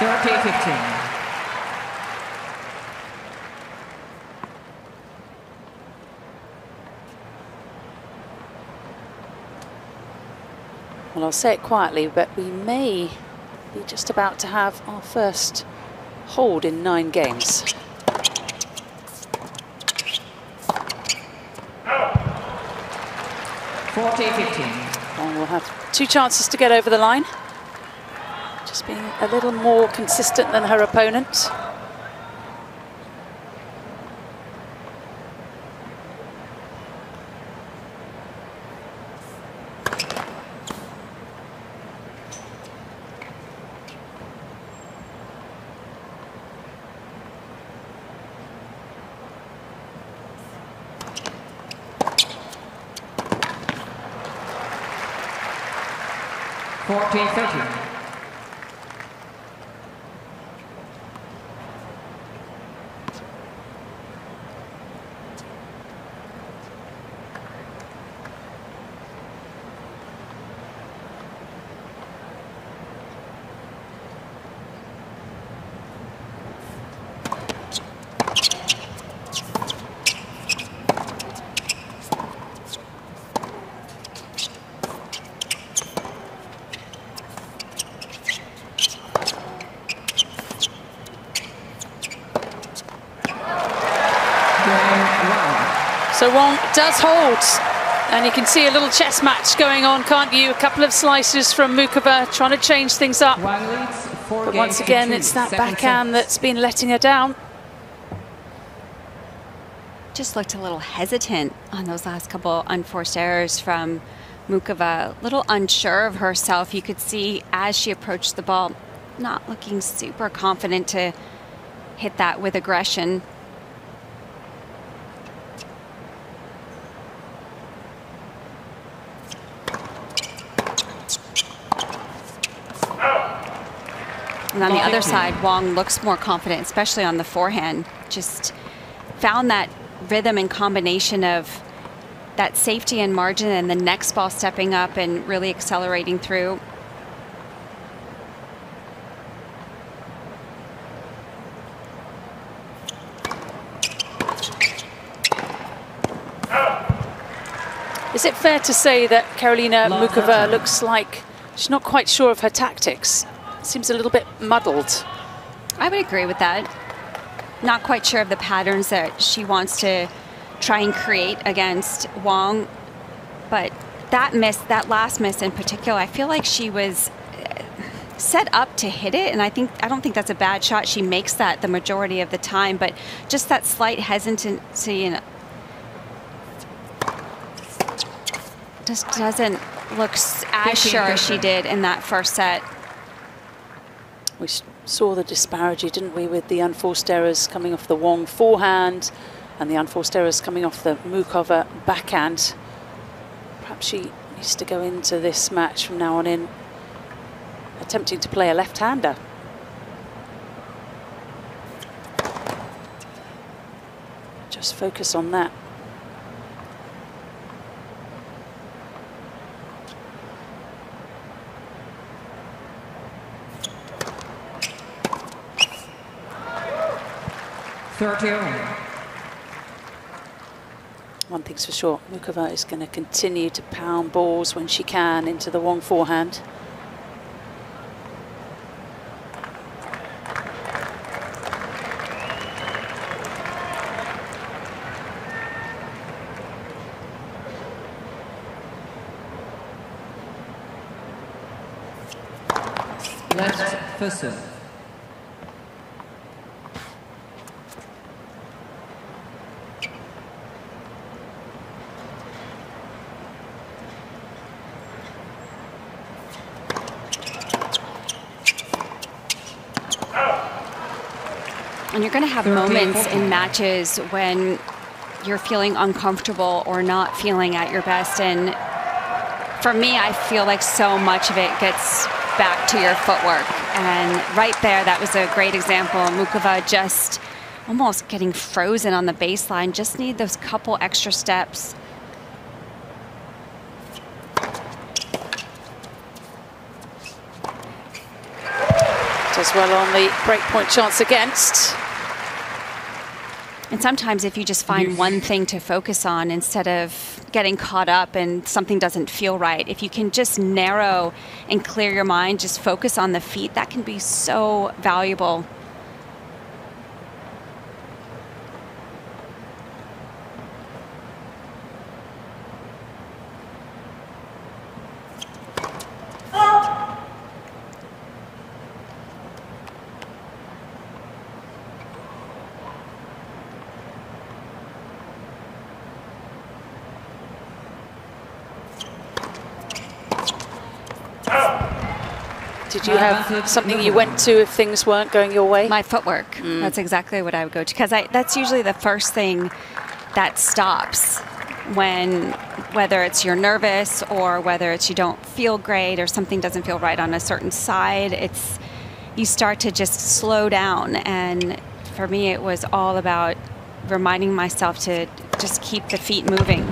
Thirty fifteen. Well, I'll say it quietly, but we may be just about to have our first hold in nine games. Forty fifteen. And we'll have two chances to get over the line. Just being a little more consistent than her opponent. Fourteen thirteen. So Wang does hold. And you can see a little chess match going on, can't you? A couple of slices from Muchova trying to change things up. Wang leads four But once again, it's that backhand set. that's been letting her down. Just looked a little hesitant on those last couple unforced errors from Muchova. A little unsure of herself. You could see as she approached the ball, not looking super confident to hit that with aggression. And on the other side, Wang looks more confident, especially on the forehand. Just found that rhythm and combination of that safety and margin and the next ball stepping up and really accelerating through. Is it fair to say that Karolina Love Muchova looks like she's not quite sure of her tactics? Seems a little bit muddled. I would agree with that. Not quite sure of the patterns that she wants to try and create against Wang, but that miss, that last miss in particular, I feel like she was uh, set up to hit it, and I think I don't think that's a bad shot. She makes that the majority of the time, but just that slight hesitancy and just doesn't look as sure as she did in that first set. We saw the disparity, didn't we, with the unforced errors coming off the Wang forehand and the unforced errors coming off the Muchova backhand. Perhaps she needs to go into this match from now on in attempting to play a left-hander. Just focus on that. Thirty-one. Oh. One thing's for sure, Muchova is going to continue to pound balls when she can into the Wang forehand. Left first serve. Have 13, moments 14. in matches when you're feeling uncomfortable or not feeling at your best. And for me, I feel like so much of it gets back to your footwork. And right there, that was a great example. Muchova just almost getting frozen on the baseline. Just need those couple extra steps. Does well on the breakpoint chance against. And sometimes if you just find one thing to focus on instead of getting caught up and something doesn't feel right, if you can just narrow and clear your mind, just focus on the feet, that can be so valuable. Did you have something you went to if things weren't going your way? My footwork. Mm. That's exactly what I would go to because that's usually the first thing that stops when whether it's you're nervous or whether it's you don't feel great or something doesn't feel right on a certain side. It's you start to just slow down and for me it was all about reminding myself to just keep the feet moving.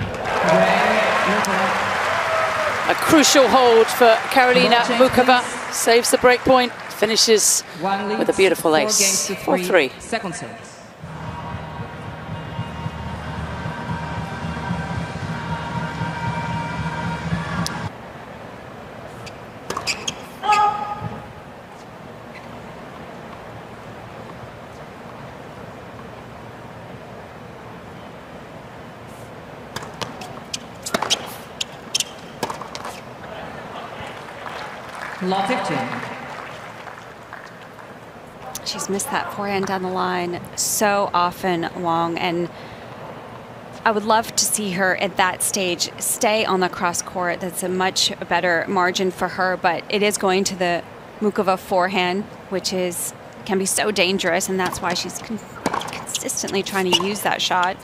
A crucial hold for Karolina Ball change, Muchova. Saves the breakpoint, finishes with a beautiful ace. games to 4-3. Second service. Law 15. That forehand down the line so often, long. and I would love to see her at that stage stay on the cross court. That's a much better margin for her, but it is going to the Muchova forehand, which is can be so dangerous, and that's why she's con consistently trying to use that shot.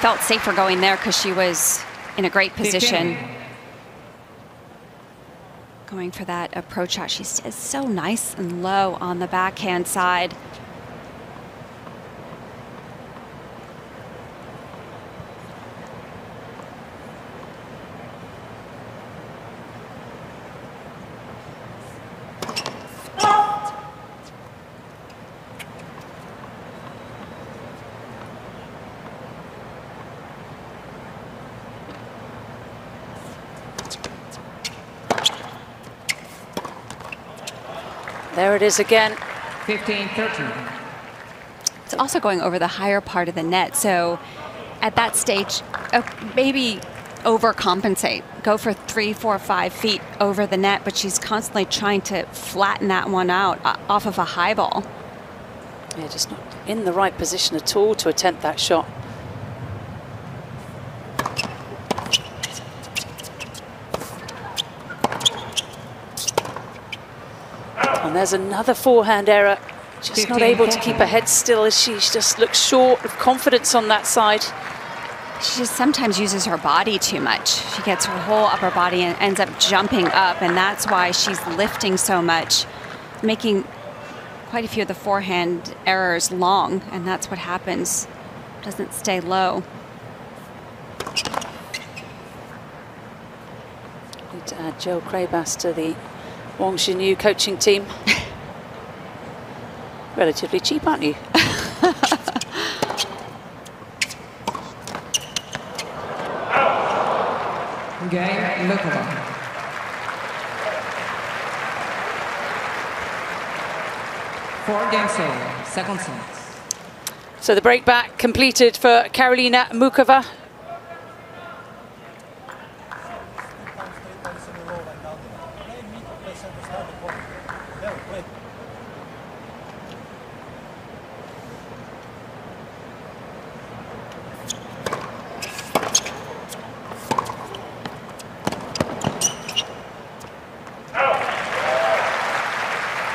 Felt safer going there because she was in a great position. Going for that approach shot. She's so nice and low on the backhand side. It is again. 15 13. It's also going over the higher part of the net. So at that stage, uh, maybe overcompensate, go for three, four, five feet over the net, but she's constantly trying to flatten that one out uh, off of a high ball. Yeah, just not in the right position at all to attempt that shot. There's another forehand error. Just not able to keep her head still as she just looks short of confidence on that side. She just sometimes uses her body too much. She gets her whole upper body and ends up jumping up, and that's why she's lifting so much, making quite a few of the forehand errors long, and that's what happens. Doesn't stay low. Need to add Jill Craybas to the Wang new coaching team. Relatively cheap, aren't you? Game Muchova. Four games over. Second set. So the break back completed for Karolina Muchova.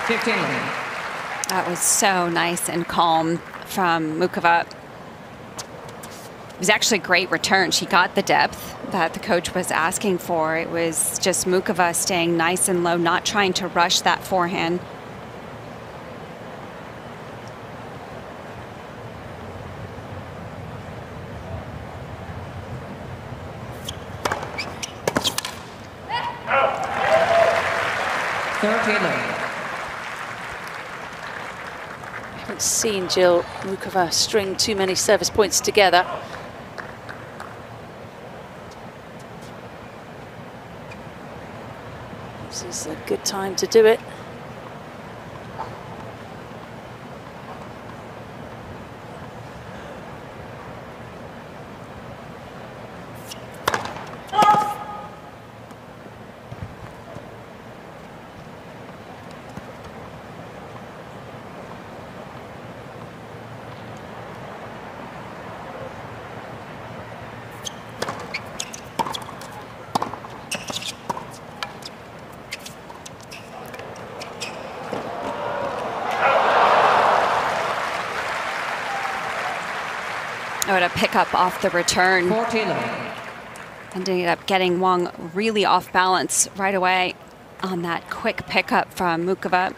Fifteen eleven. That was so nice and calm from Muchova. It was actually a great return. She got the depth that the coach was asking for. It was just Muchova staying nice and low, not trying to rush that forehand. Thirteen eleven. haven't seen Jill Muchova string too many service points together. This is a good time to do it. Oh, to pick up off the return. 14 11. Ended up getting Wang really off balance right away on that quick pickup from Muchova.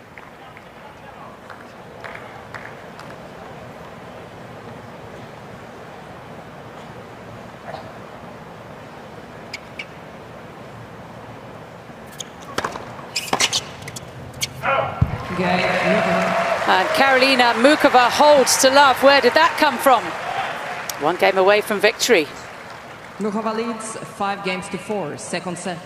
Game Muchova. And Karolina Muchova holds to love. Where did that come from? One game away from victory. Muchova leads five games to four, second set.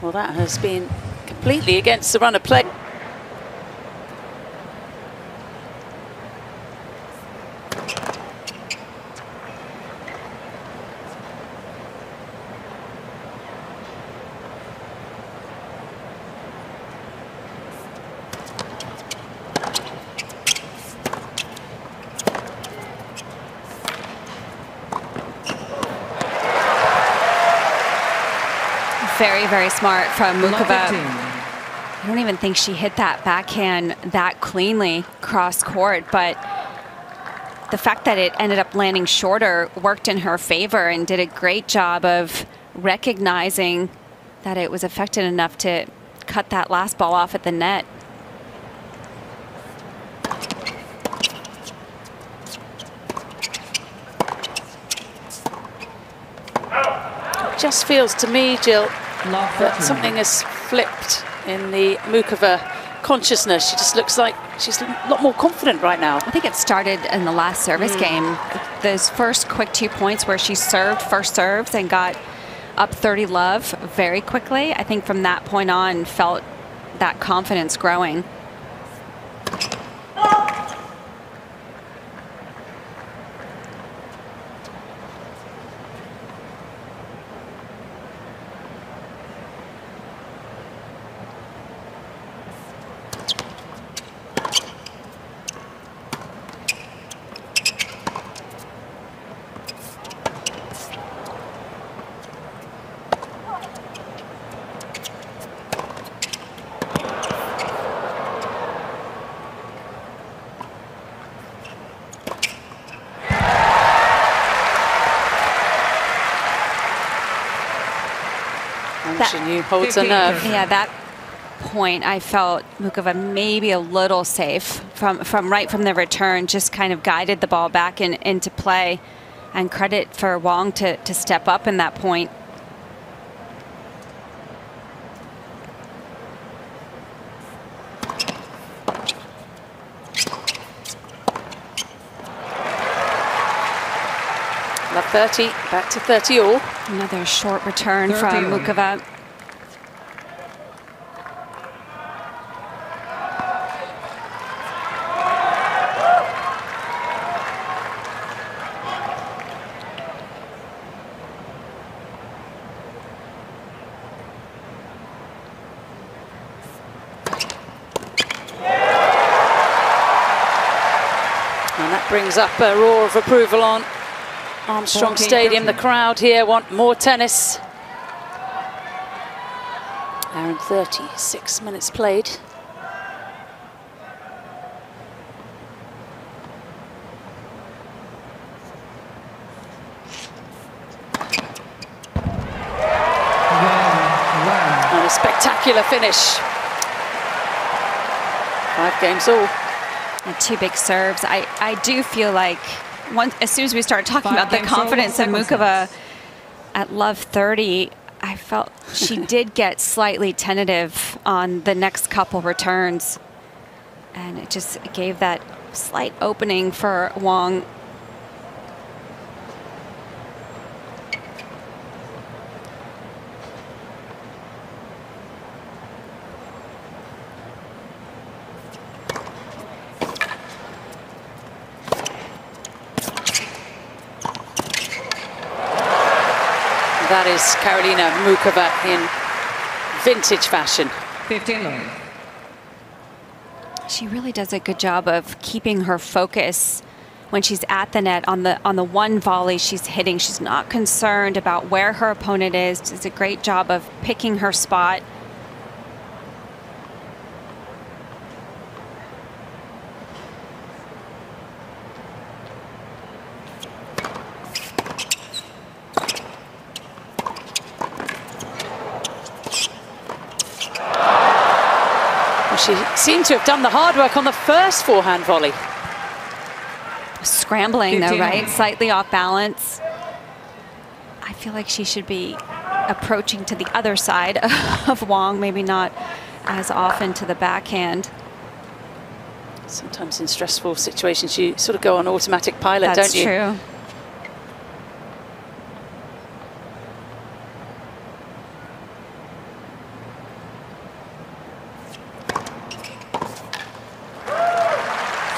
Well, that has been completely against the run of play. Very, very smart from Block Muchova. 15. I don't even think she hit that backhand that cleanly cross court, but the fact that it ended up landing shorter worked in her favor and did a great job of recognizing that it was affected enough to cut that last ball off at the net. Just feels to me, Jill, Block that 13. something has flipped in the Muchova consciousness. She just looks like she's a lot more confident right now. I think it started in the last service hmm. game. Those first quick two points where she served first serves and got up 30 love very quickly. I think from that point on felt that confidence growing. Holds a 15. nerve. Yeah, that point I felt Muchova maybe a little safe from, from right from the return, just kind of guided the ball back in, into play. And credit for Wang to, to step up in that point. Love 30, back to 30 all. Another short return from Muchova. And that brings up a roar of approval on Armstrong Stadium. The crowd here want more tennis. Hour and 36 minutes played. Well, well. And a spectacular finish. Five games all. And two big serves. I, I do feel like once, as soon as we start talking Five about the confidence second Muchova at love 30, I felt she did get slightly tentative on the next couple returns. And it just gave that slight opening for Wang. That is Karolina Muchova in vintage fashion. 15 love. She really does a good job of keeping her focus when she's at the net on the on the one volley she's hitting. She's not concerned about where her opponent is. Does a great job of picking her spot. Well, she seemed to have done the hard work on the first forehand volley. Scrambling though, right? Slightly off balance. I feel like she should be approaching to the other side of Wang, maybe not as often to the backhand. Sometimes in stressful situations, you sort of go on automatic pilot, That's don't you? true.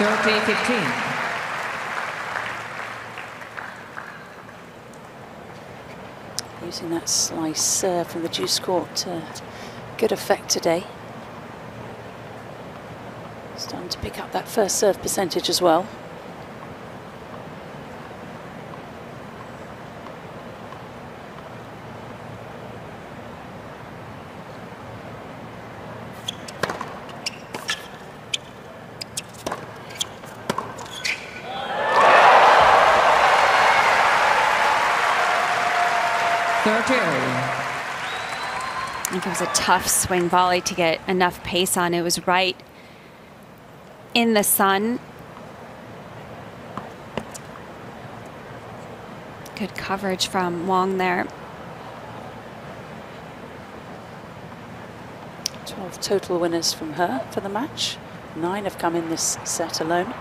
30-15. Using that slice uh, from the deuce court to good effect today. Starting to pick up that first serve percentage as well. I think it was a tough swing volley to get enough pace on. It was right in the sun. Good coverage from Wang there. 12 total winners from her for the match. Nine have come in this set alone.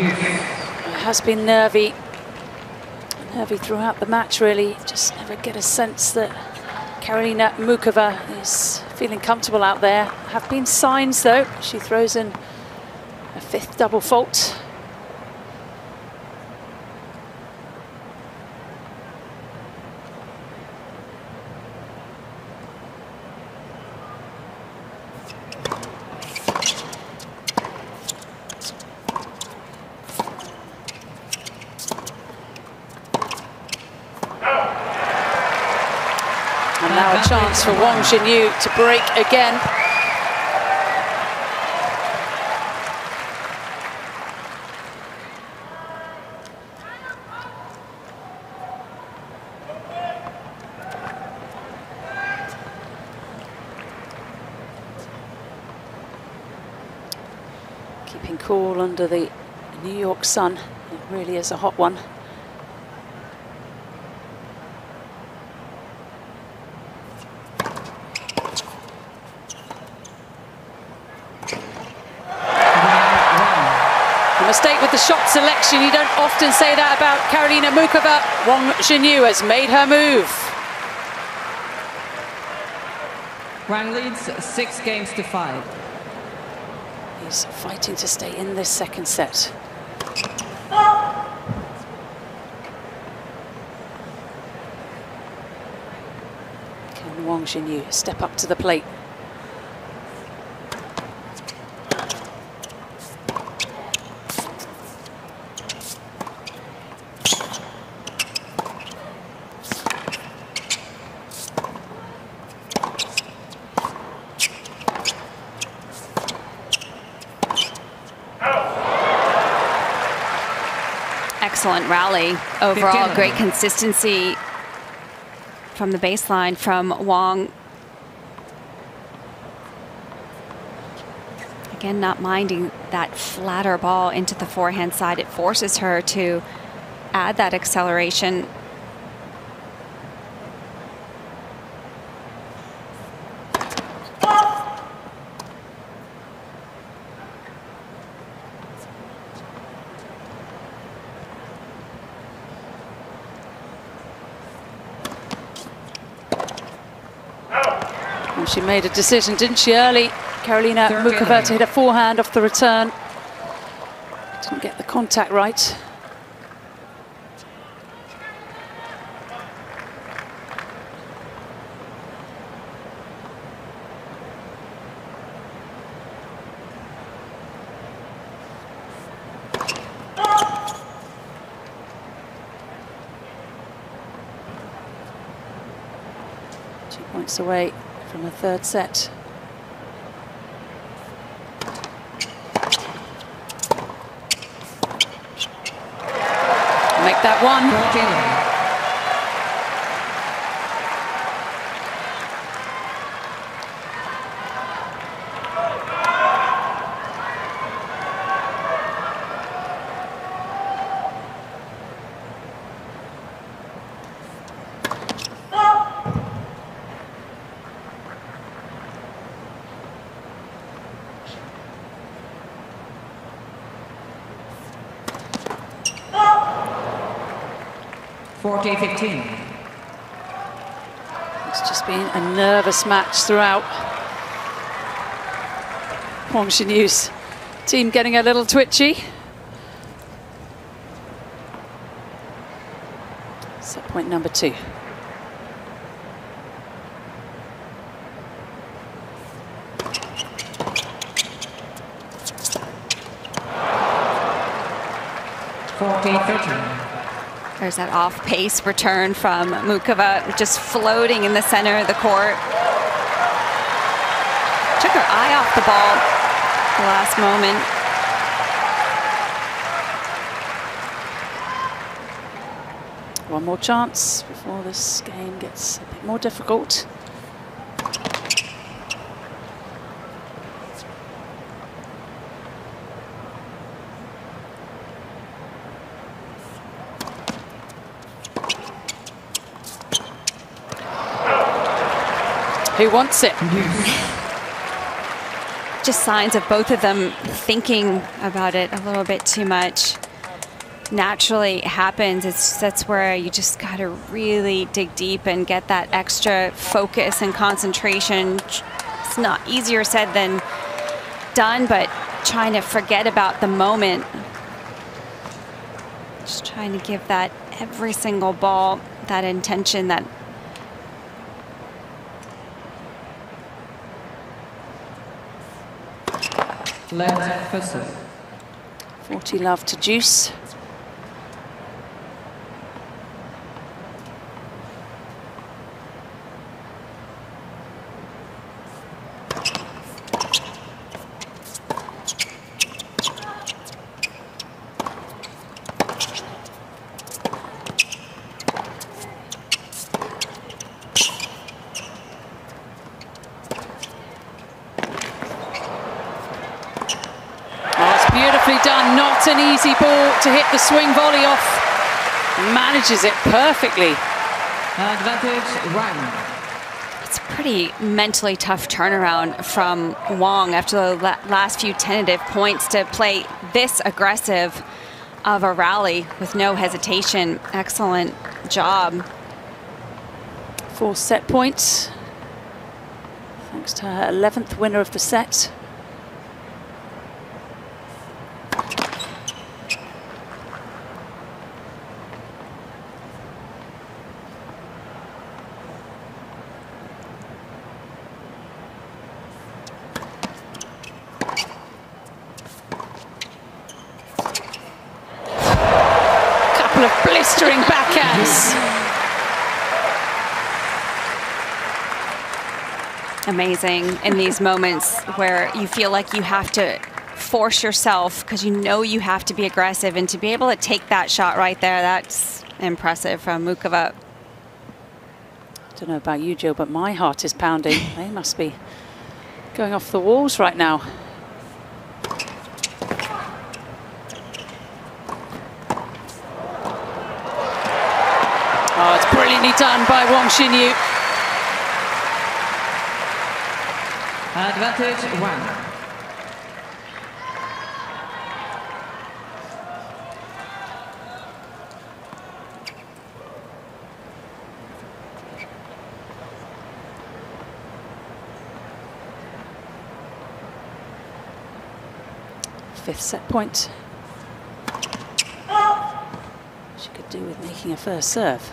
It has been nervy. Nervy throughout the match, really. Just never get a sense that Karolina Muchova is feeling comfortable out there. Have been signs, though. She throws in a fifth double fault. chance for Wang Xinyu to break again. Keeping cool under the New York sun. It really is a hot one. the shot selection. You don't often say that about Karolina Muchova. Wang Xinyu has made her move. Wang leads six games to five. He's fighting to stay in this second set. Can Wang Xinyu step up to the plate? excellent rally overall. Great consistency from the baseline from Wang. Again, not minding that flatter ball into the forehand side. It forces her to add that acceleration She made a decision, didn't she, early? Karolina Mukaveta hit a forehand off the return. Didn't get the contact right. Two points away from the third set. Make that one. 14. 40-15. It's just been a nervous match throughout. Wang Xinyu's team getting a little twitchy. Set point number two. Fourteen thirteen. There's that off-pace return from Muchova, just floating in the center of the court. Took her eye off the ball the last moment. One more chance before this game gets a bit more difficult. Who wants it? Just signs of both of them thinking about it a little bit too much. Naturally happens. It's that's where you just got to really dig deep and get that extra focus and concentration. It's not easier said than done, but trying to forget about the moment. Just trying to give that every single ball that intention, that Let Fussell. 40 love to Deuce. done. Not an easy to hit the swing volley off. Manages it perfectly. Advantage Wang. It's a pretty mentally tough turnaround from Wang after the last few tentative points to play this aggressive of a rally with no hesitation. Excellent job. Four set points. Thanks to her 11th winner of the set. blistering backhands. Amazing in these moments where you feel like you have to force yourself because you know you have to be aggressive and to be able to take that shot right there, that's impressive from Muchova. Don't know about you, Jill, but my heart is pounding. they must be going off the walls right now. Oh, it's brilliantly done by Wang Xinyu. Advantage Wang. Fifth set point. She could do with making a first serve.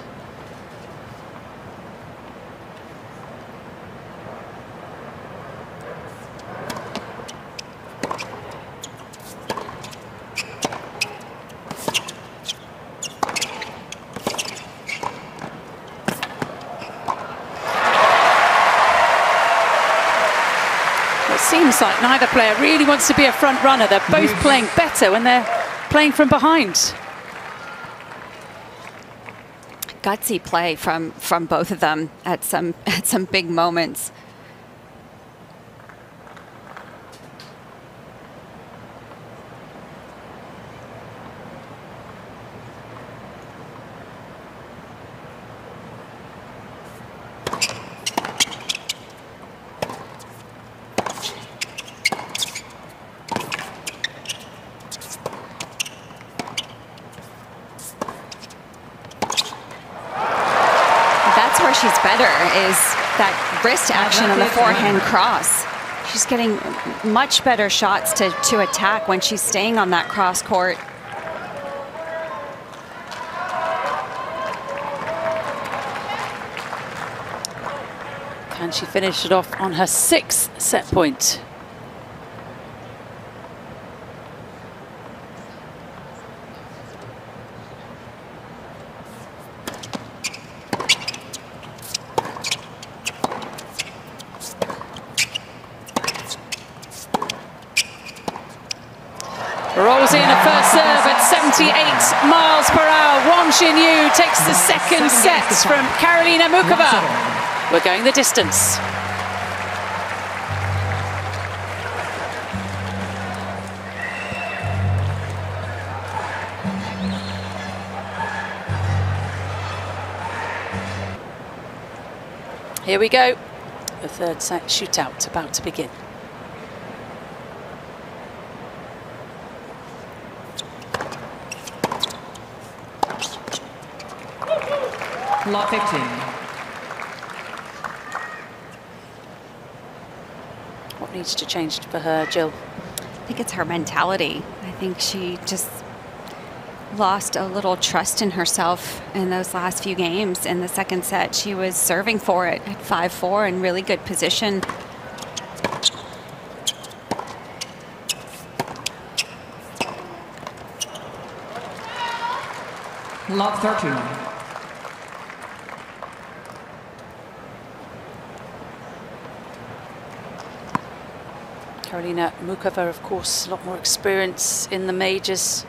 It seems like neither player really wants to be a front runner. They're both playing better when they're playing from behind. Gutsy play from from both of them at some at some big moments. That's where she's better is that wrist action on the forehand cross. She's getting much better shots to, to attack when she's staying on that cross court. Can she finish it off on her sixth set point? Rolls in a first serve at 78 miles per hour. Wang Xinyu takes the second set from Karolina Muchova. We're going the distance. Here we go. The third set shootout about to begin. Lot 15. What needs to change for her, Jill? I think it's her mentality. I think she just lost a little trust in herself in those last few games. In the second set, she was serving for it at 5 4 in really good position. Lot 13. Karolina Muchova, of course, a lot more experience in the majors.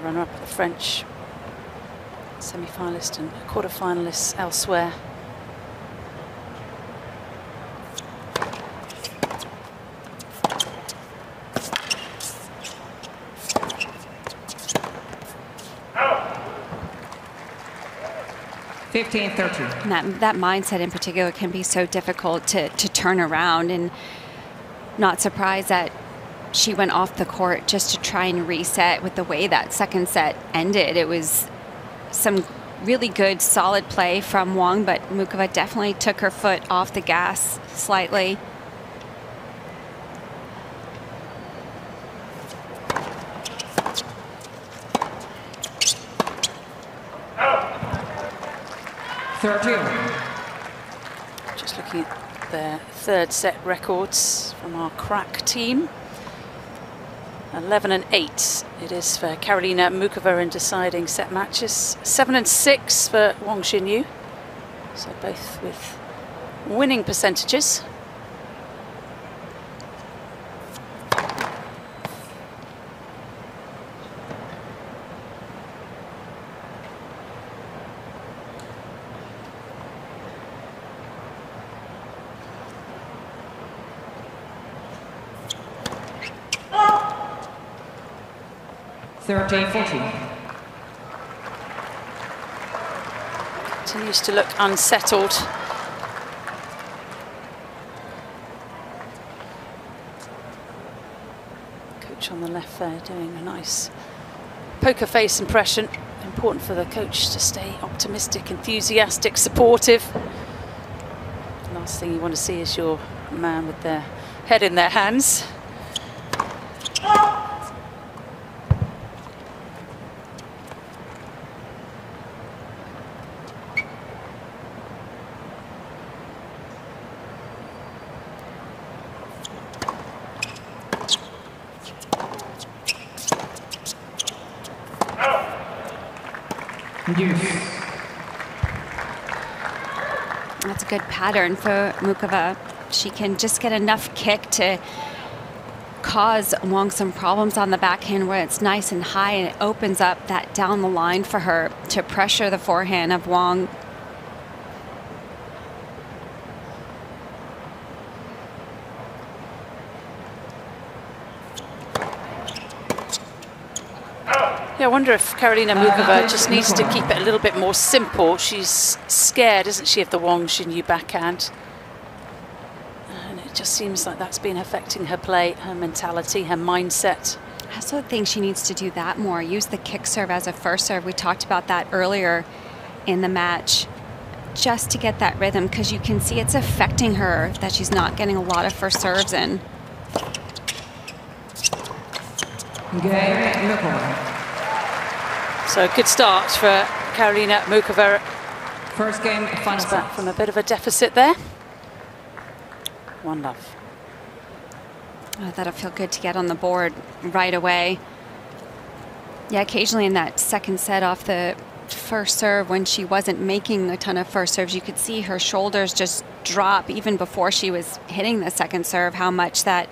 Runner-up at the French semi-finalist and quarter-finalists elsewhere. Fifteen thirteen. And that, that mindset in particular can be so difficult to, to turn around and not surprised that she went off the court just to try and reset with the way that second set ended. It was some really good, solid play from Wang, but Muchova definitely took her foot off the gas slightly. Thirteen. Just looking at their third set records from our crack team. 11 and 8 it is for Karolina Muchova in deciding set matches. 7 and 6 for Wang Xinyu. So both with winning percentages. Thirteen fourteen. Continues to look unsettled. Coach on the left there doing a nice poker face impression. Important for the coach to stay optimistic, enthusiastic, supportive. Last thing you want to see is your man with their head in their hands. Good pattern for Muchova. she can just get enough kick to cause Wang some problems on the backhand where it's nice and high and it opens up that down the line for her to pressure the forehand of Wang. Wonder if Karolina uh, Muchova just needs to keep it a little bit more simple. She's scared, isn't she, of the Wang Xinyu backhand? And it just seems like that's been affecting her play, her mentality, her mindset. I also think she needs to do that more. Use the kick serve as a first serve. We talked about that earlier in the match just to get that rhythm because you can see it's affecting her that she's not getting a lot of first serves in. Game Muchova. So good start for Karolina Muchova. First game, final Comes back set. from a bit of a deficit there. One love. Oh, that'll feel good to get on the board right away. Yeah, occasionally in that second set off the first serve, when she wasn't making a ton of first serves, you could see her shoulders just drop even before she was hitting the second serve, how much that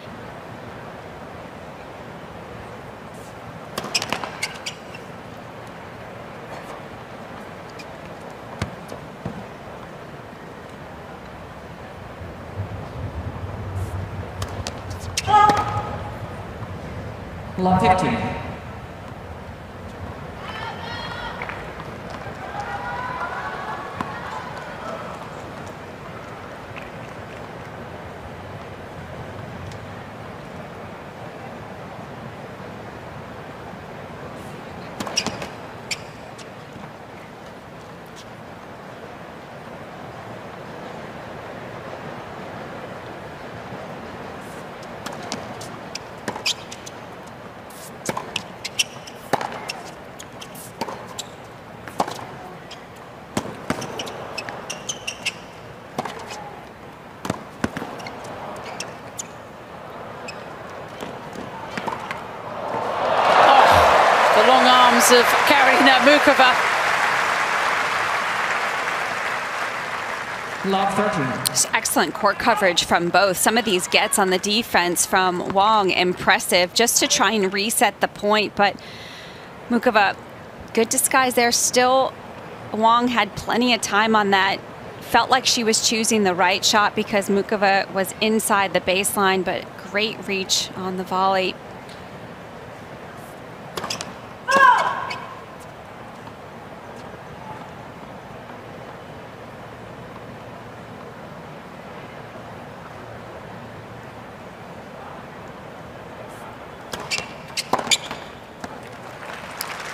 Love 15. The long arms of Karolina Muchova. Love 13. Just excellent court coverage from both. Some of these gets on the defense from Wang, impressive, just to try and reset the point. But Muchova, good disguise there. Still, Wang had plenty of time on that. Felt like she was choosing the right shot because Muchova was inside the baseline, but great reach on the volley.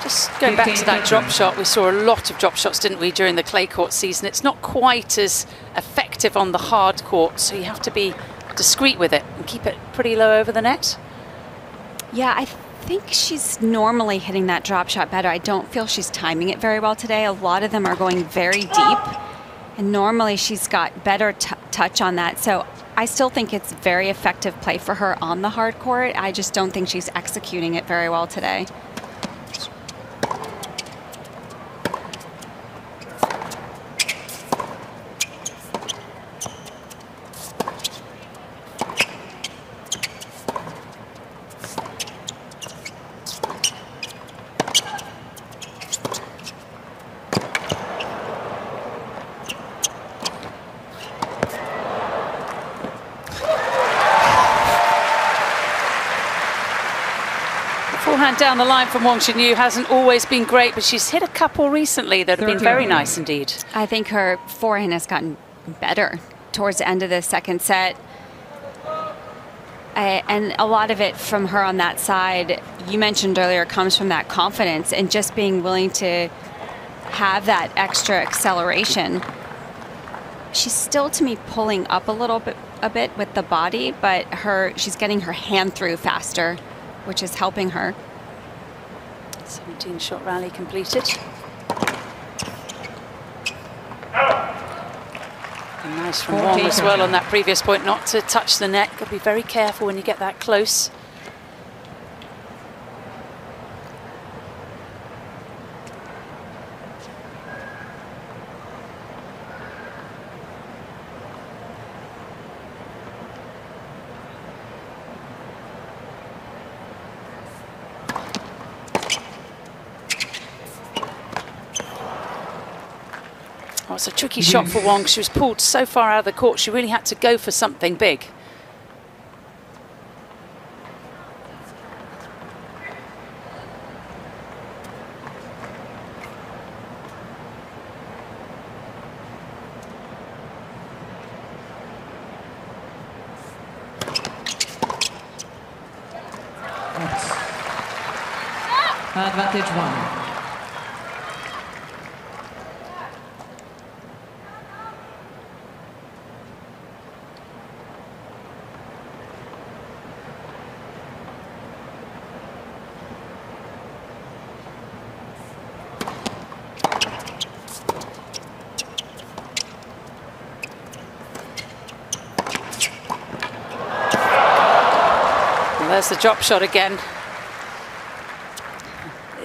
Just going back to that drop shot, we saw a lot of drop shots, didn't we, during the clay court season? It's not quite as effective on the hard court, so you have to be discreet with it and keep it pretty low over the net. Yeah, I think she's normally hitting that drop shot better. I don't feel she's timing it very well today. A lot of them are going very deep, and normally she's got better touch on that. So I still think it's very effective play for her on the hard court. I just don't think she's executing it very well today. Forehand down the line from Wang Xinyu hasn't always been great, but she's hit a couple recently that have been very nice indeed. I think her forehand has gotten better towards the end of the second set. I, and a lot of it from her on that side, you mentioned earlier, comes from that confidence and just being willing to have that extra acceleration. She's still to me pulling up a little bit a bit with the body, but her she's getting her hand through faster, which is helping her. 17 shot rally completed. And nice from Wang as well on that previous point, not to touch the net. Got to be very careful when you get that close. A tricky shot for Wang. She was pulled so far out of the court, she really had to go for something big. There's the drop shot again.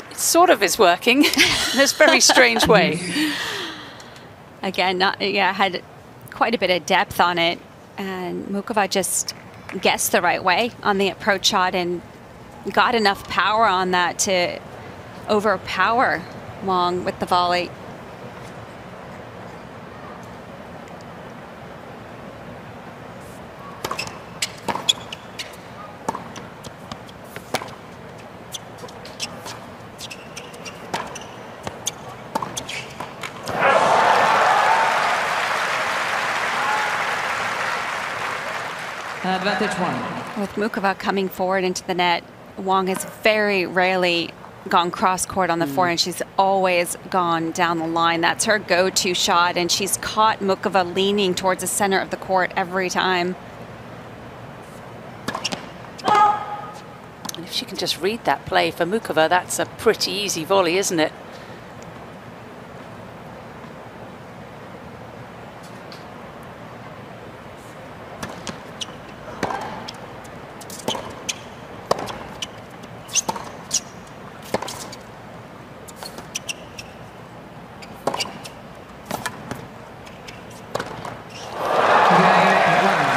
It sort of is working in this very strange way. Again, not, yeah, had quite a bit of depth on it, and Muchova just guessed the right way on the approach shot and got enough power on that to overpower Wang with the volley. Muchova coming forward into the net, Wang has very rarely gone cross court on the Mm. forehand. She's always gone down the line. That's her go to shot, and she's caught Muchova leaning towards the center of the court every time. And if she can just read that play for Muchova, that's a pretty easy volley, isn't it? Game one.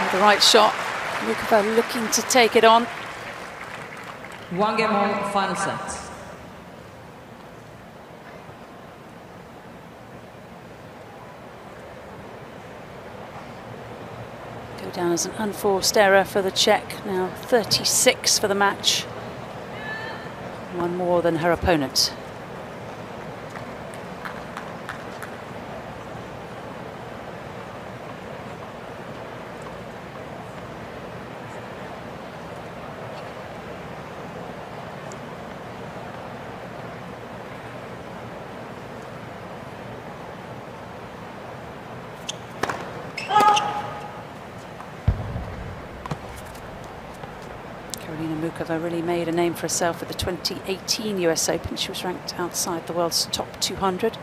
With the right shot, Muchova looking to take it on. One game on, final set. Go down as an unforced error for the Czech. Now 36 for the match. One more than her opponent. Karolina Muchova really made a name for herself at the 2018 US Open. She was ranked outside the world's top 200.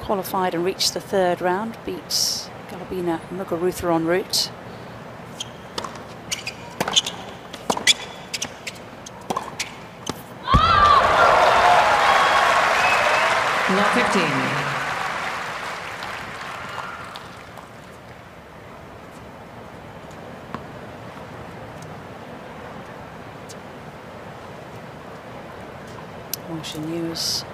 Qualified and reached the third round, beat Garbiñe Muguruza en route. Lot 15. Well, she News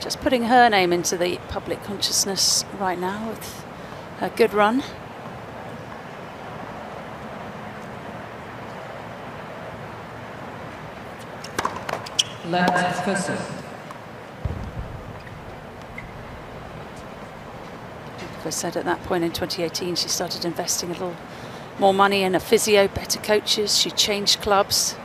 just putting her name into the public consciousness right now with her good run. Left serve. As I said at that point in 2018, she started investing a little more money in a physio, better coaches. She changed clubs.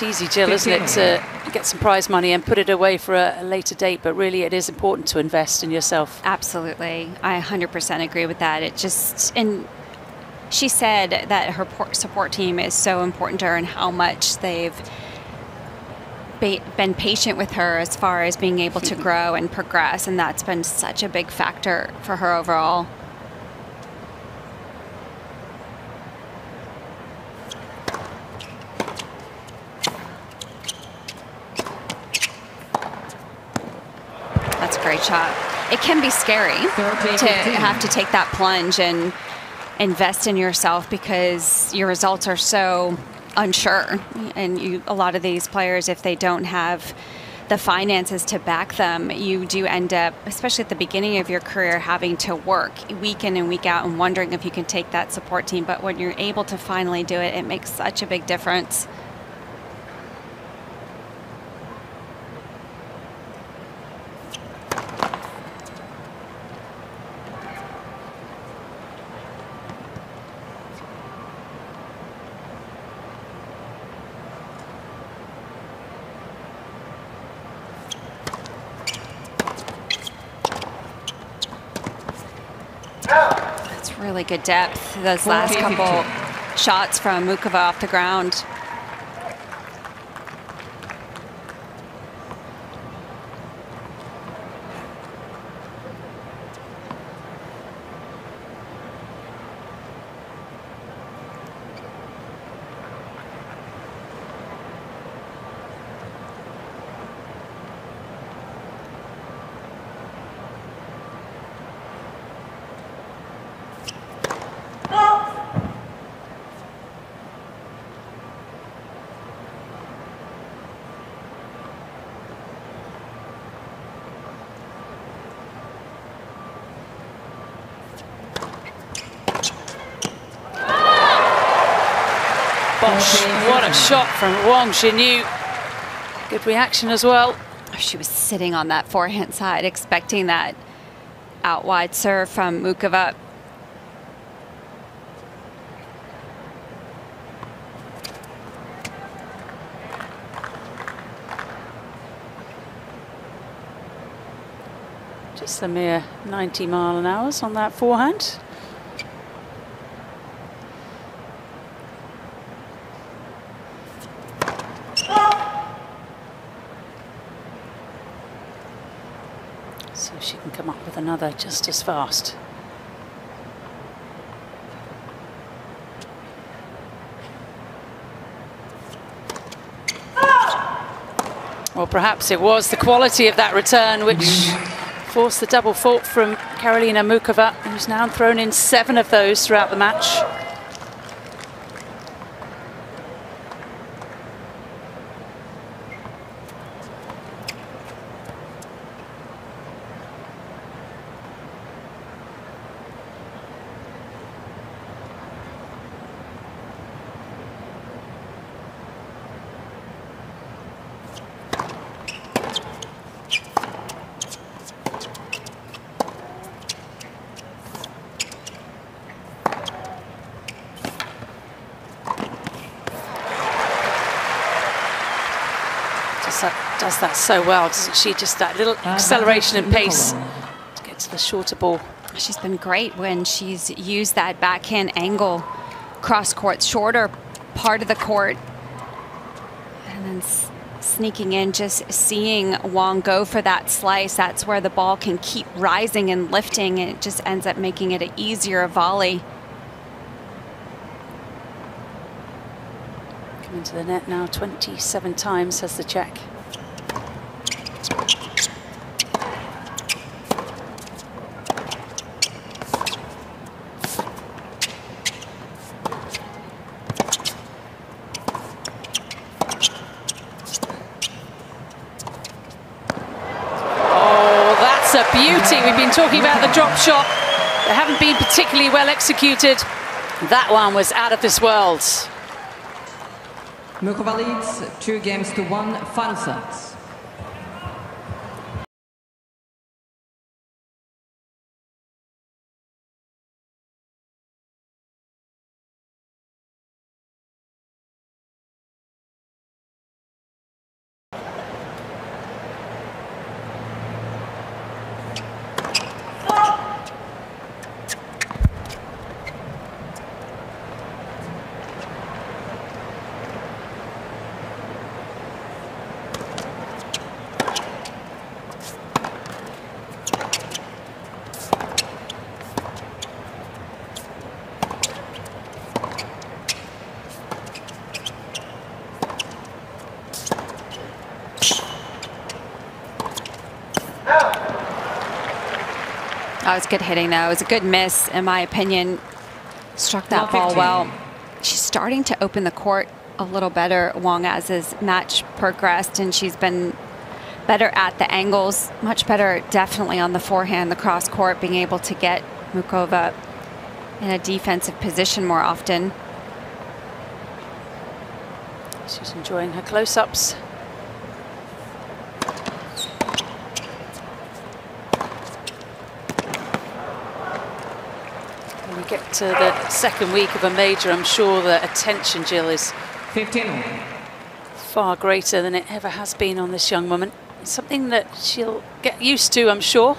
It's easy, Jill, isn't it, to get some prize money and put it away for a, a later date, but really it is important to invest in yourself. Absolutely. I 100% agree with that. It just, and she said that her support team is so important to her and how much they've been patient with her as far as being able to grow and progress. And that's been such a big factor for her overall. Shot. it can be scary to have to take that plunge and invest in yourself because your results are so unsure. And you, a lot of these players, if they don't have the finances to back them, you do end up, especially at the beginning of your career, having to work week in and week out and wondering if you can take that support team. But when you're able to finally do it, it makes such a big difference. That's really good depth. Those last couple shots from Muchova off the ground. Bosh, what a shot from Wang Xinyu. Good reaction as well. Oh, she was sitting on that forehand side, expecting that out wide serve from Muchova. Just a mere 90 mile an hour on that forehand. So she can come up with another just as fast. Well, perhaps it was the quality of that return which forced the double fault from Karolina Muchova, who's now thrown in seven of those throughout the match. Does that, so well, doesn't she? Just that little acceleration and pace to get to the shorter ball. She's been great when she's used that backhand angle cross court, shorter part of the court. And then s- sneaking in, just seeing Wang go for that slice. That's where the ball can keep rising and lifting. And it just ends up making it an easier volley. Coming to the net now 27 times has the Czech. Oh, that's a beauty. We've drop shot. They haven't been particularly well executed. That one was out of this world. Muchova two games to one, final sets. That was good hitting, though. It was a good miss, in my opinion. Struck that ball well. She's starting to open the court a little better, Wang, as his match progressed, and she's been better at the angles, much better definitely on the forehand, the cross court, being able to get Muchova in a defensive position more often. She's enjoying her close-ups. When we get to the second week of a major, I'm sure the attention, Jill, is 15. far greater than it ever has been on this young woman. It's something that she'll get used to, I'm sure.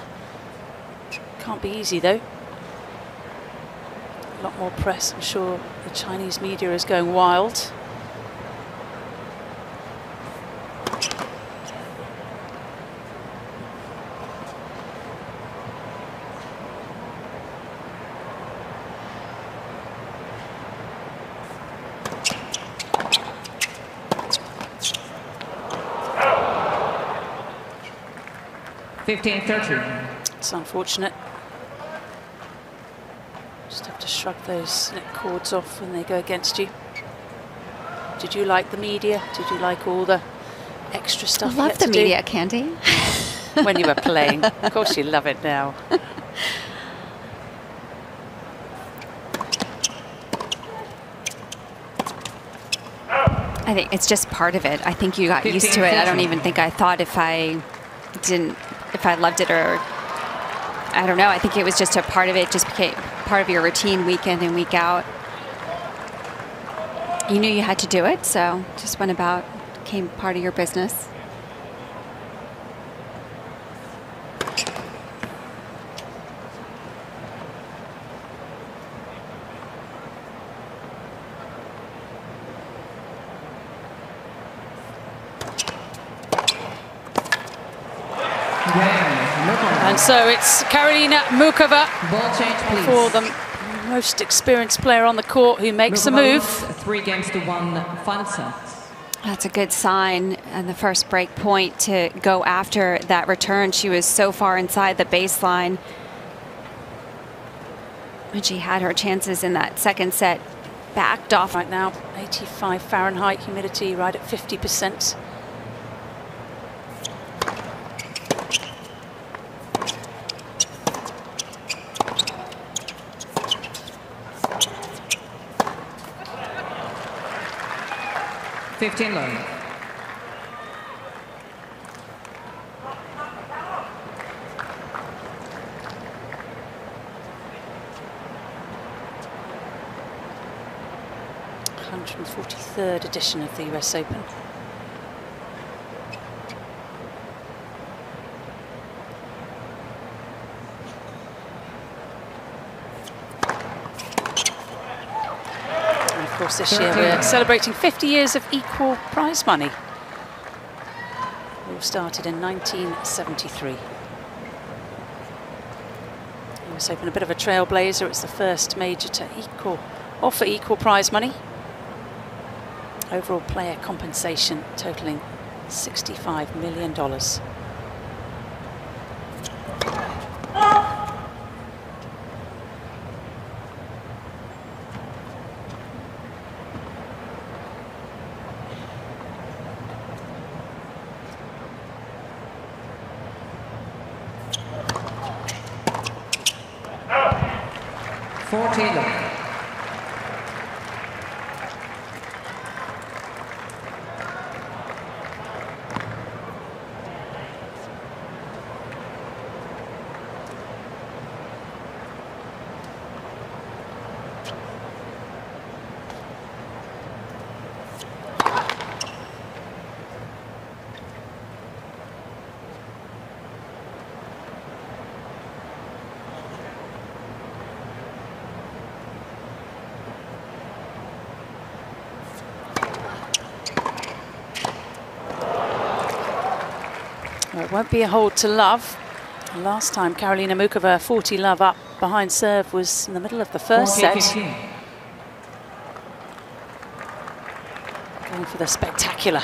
Can't be easy, though. A lot more press, I'm sure the Chinese media is going wild. Fifteen thirty. It's unfortunate. Just have to shrug those neck cords off when they go against you. Did you like the media? Did you like all the extra stuff? I love the to do media, Candy. when you were playing. of course, you love it now. I think it's just part of it. I think you got used to it. I don't even think I thought if I didn't, if I loved it or, I don't know. I think it was just a part of it, just became part of your routine week in and week out. You knew you had to do it, so just went about, became part of your business. And so it's Karolina Muchova Ball change, please. for the most experienced player on the court who makes a move. wins Three games to one final set. That's a good sign and the first break point to go after that return. She was so far inside the baseline. When she had her chances in that second set, backed off. Right now, 85 Fahrenheit, humidity right at 50%. Fifteen low. Hundred and forty-third edition of the US Open. This year we're celebrating 50 years of equal prize money. All started in 1973. US Open, a bit of a trailblazer. It's the first major to equal offer equal prize money. Overall player compensation totaling $65 million. It won't be a hold to love. Last time Karolina Muchova 40 love up behind serve was in the middle of the first set. 15. Going for the spectacular.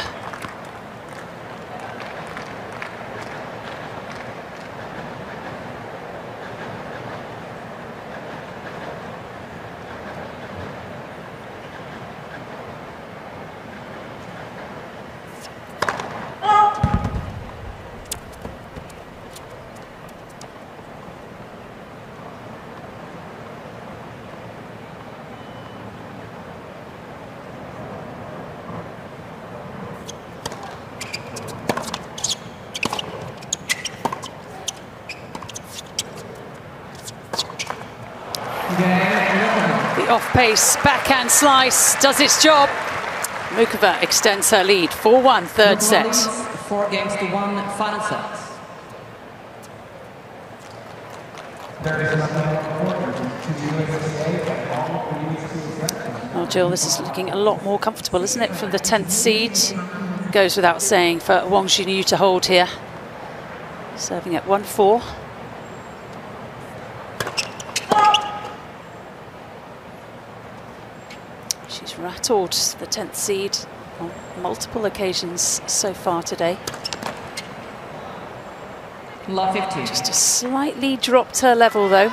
The off-pace backhand slice does its job. Muchova extends her lead 4-1 third set. Four games to one, final set. Well, Jill, this is looking a lot more comfortable, isn't it, from the 10th seed? Goes without saying for Wang Xinyu to hold here. Serving at 1-4. She's the 10th seed on multiple occasions so far today. Love 15. Just slightly dropped her level though.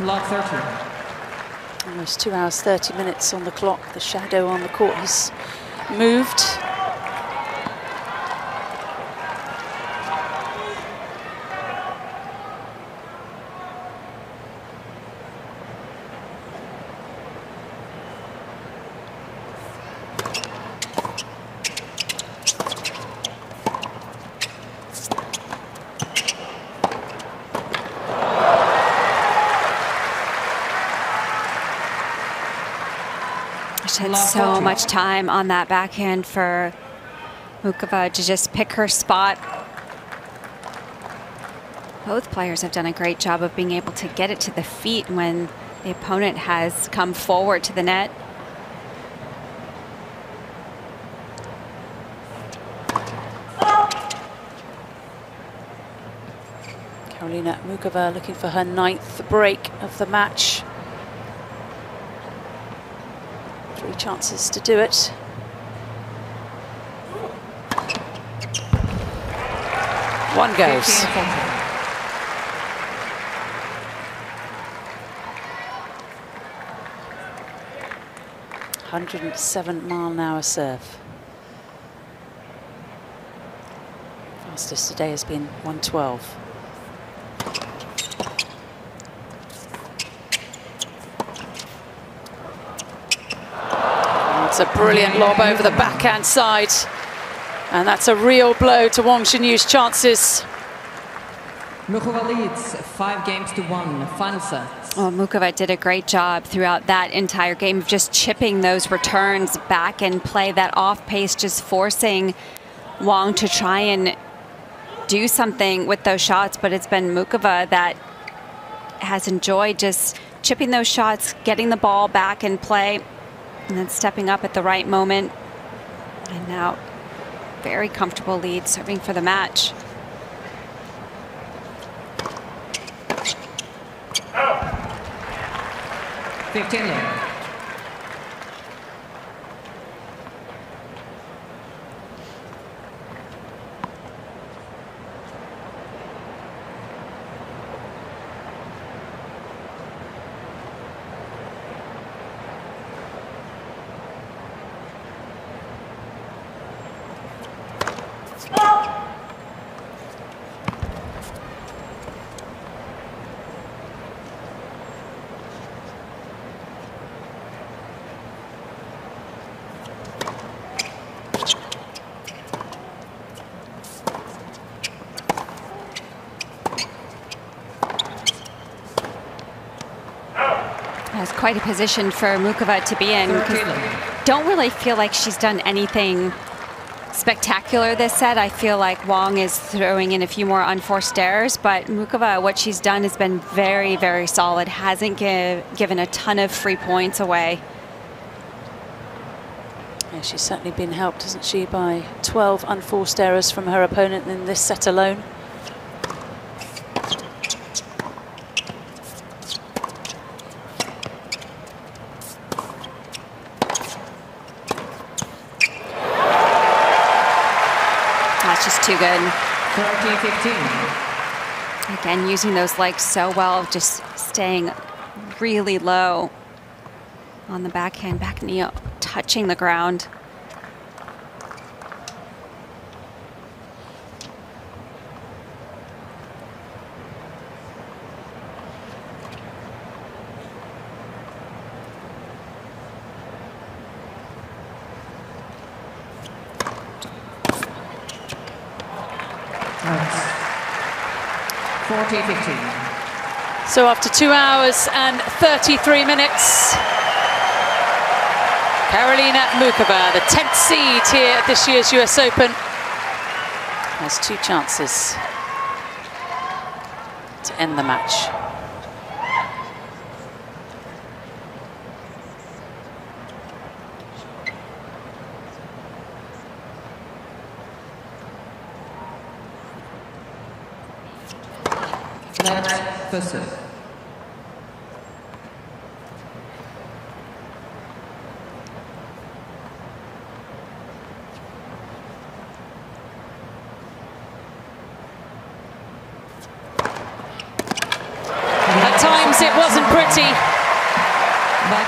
Love 13. Almost two hours, 30 minutes on the clock. The shadow on the court has moved. She had so much time on that backhand for Muchova to just pick her spot. Both players have done a great job of being able to get it to the feet when the opponent has come forward to the net. Karolina Muchova looking for her ninth break of the match. Three chances to do it. One goes. Hundred and seven mile an hour serve. Fastest today has been 112. It's a brilliant lob over the backhand side. And that's a real blow to Wang Xinyu's chances. Muchova leads five games to one, final set. Well, Muchova did a great job throughout that entire game of just chipping those returns back and play that off pace, just forcing Wang to try and do something with those shots. But it's been Muchova that has enjoyed just chipping those shots, getting the ball back in play, and then stepping up at the right moment. And now, very comfortable lead, serving for the match. Fifteen love. That's quite a position for Muchova to be in. Don't really feel like she's done anything spectacular this set. I feel like Wang is throwing in a few more unforced errors, but Muchova, what she's done has been very, very solid. Hasn't give, given a ton of free points away. Yeah, she's certainly been helped, hasn't she, by 12 unforced errors from her opponent in this set alone. That's just too good. 13 15. Again, using those legs so well, just staying really low on the backhand, back knee touching the ground. 40-15. So after two hours and 33 minutes, Karolina Muchova, the 10th seed here at this year's US Open, has two chances to end the match. At times it wasn't pretty,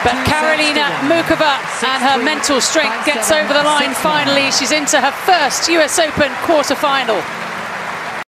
but Karolina Muchova and her mental strength gets over the line finally. She's into her first US Open quarterfinal.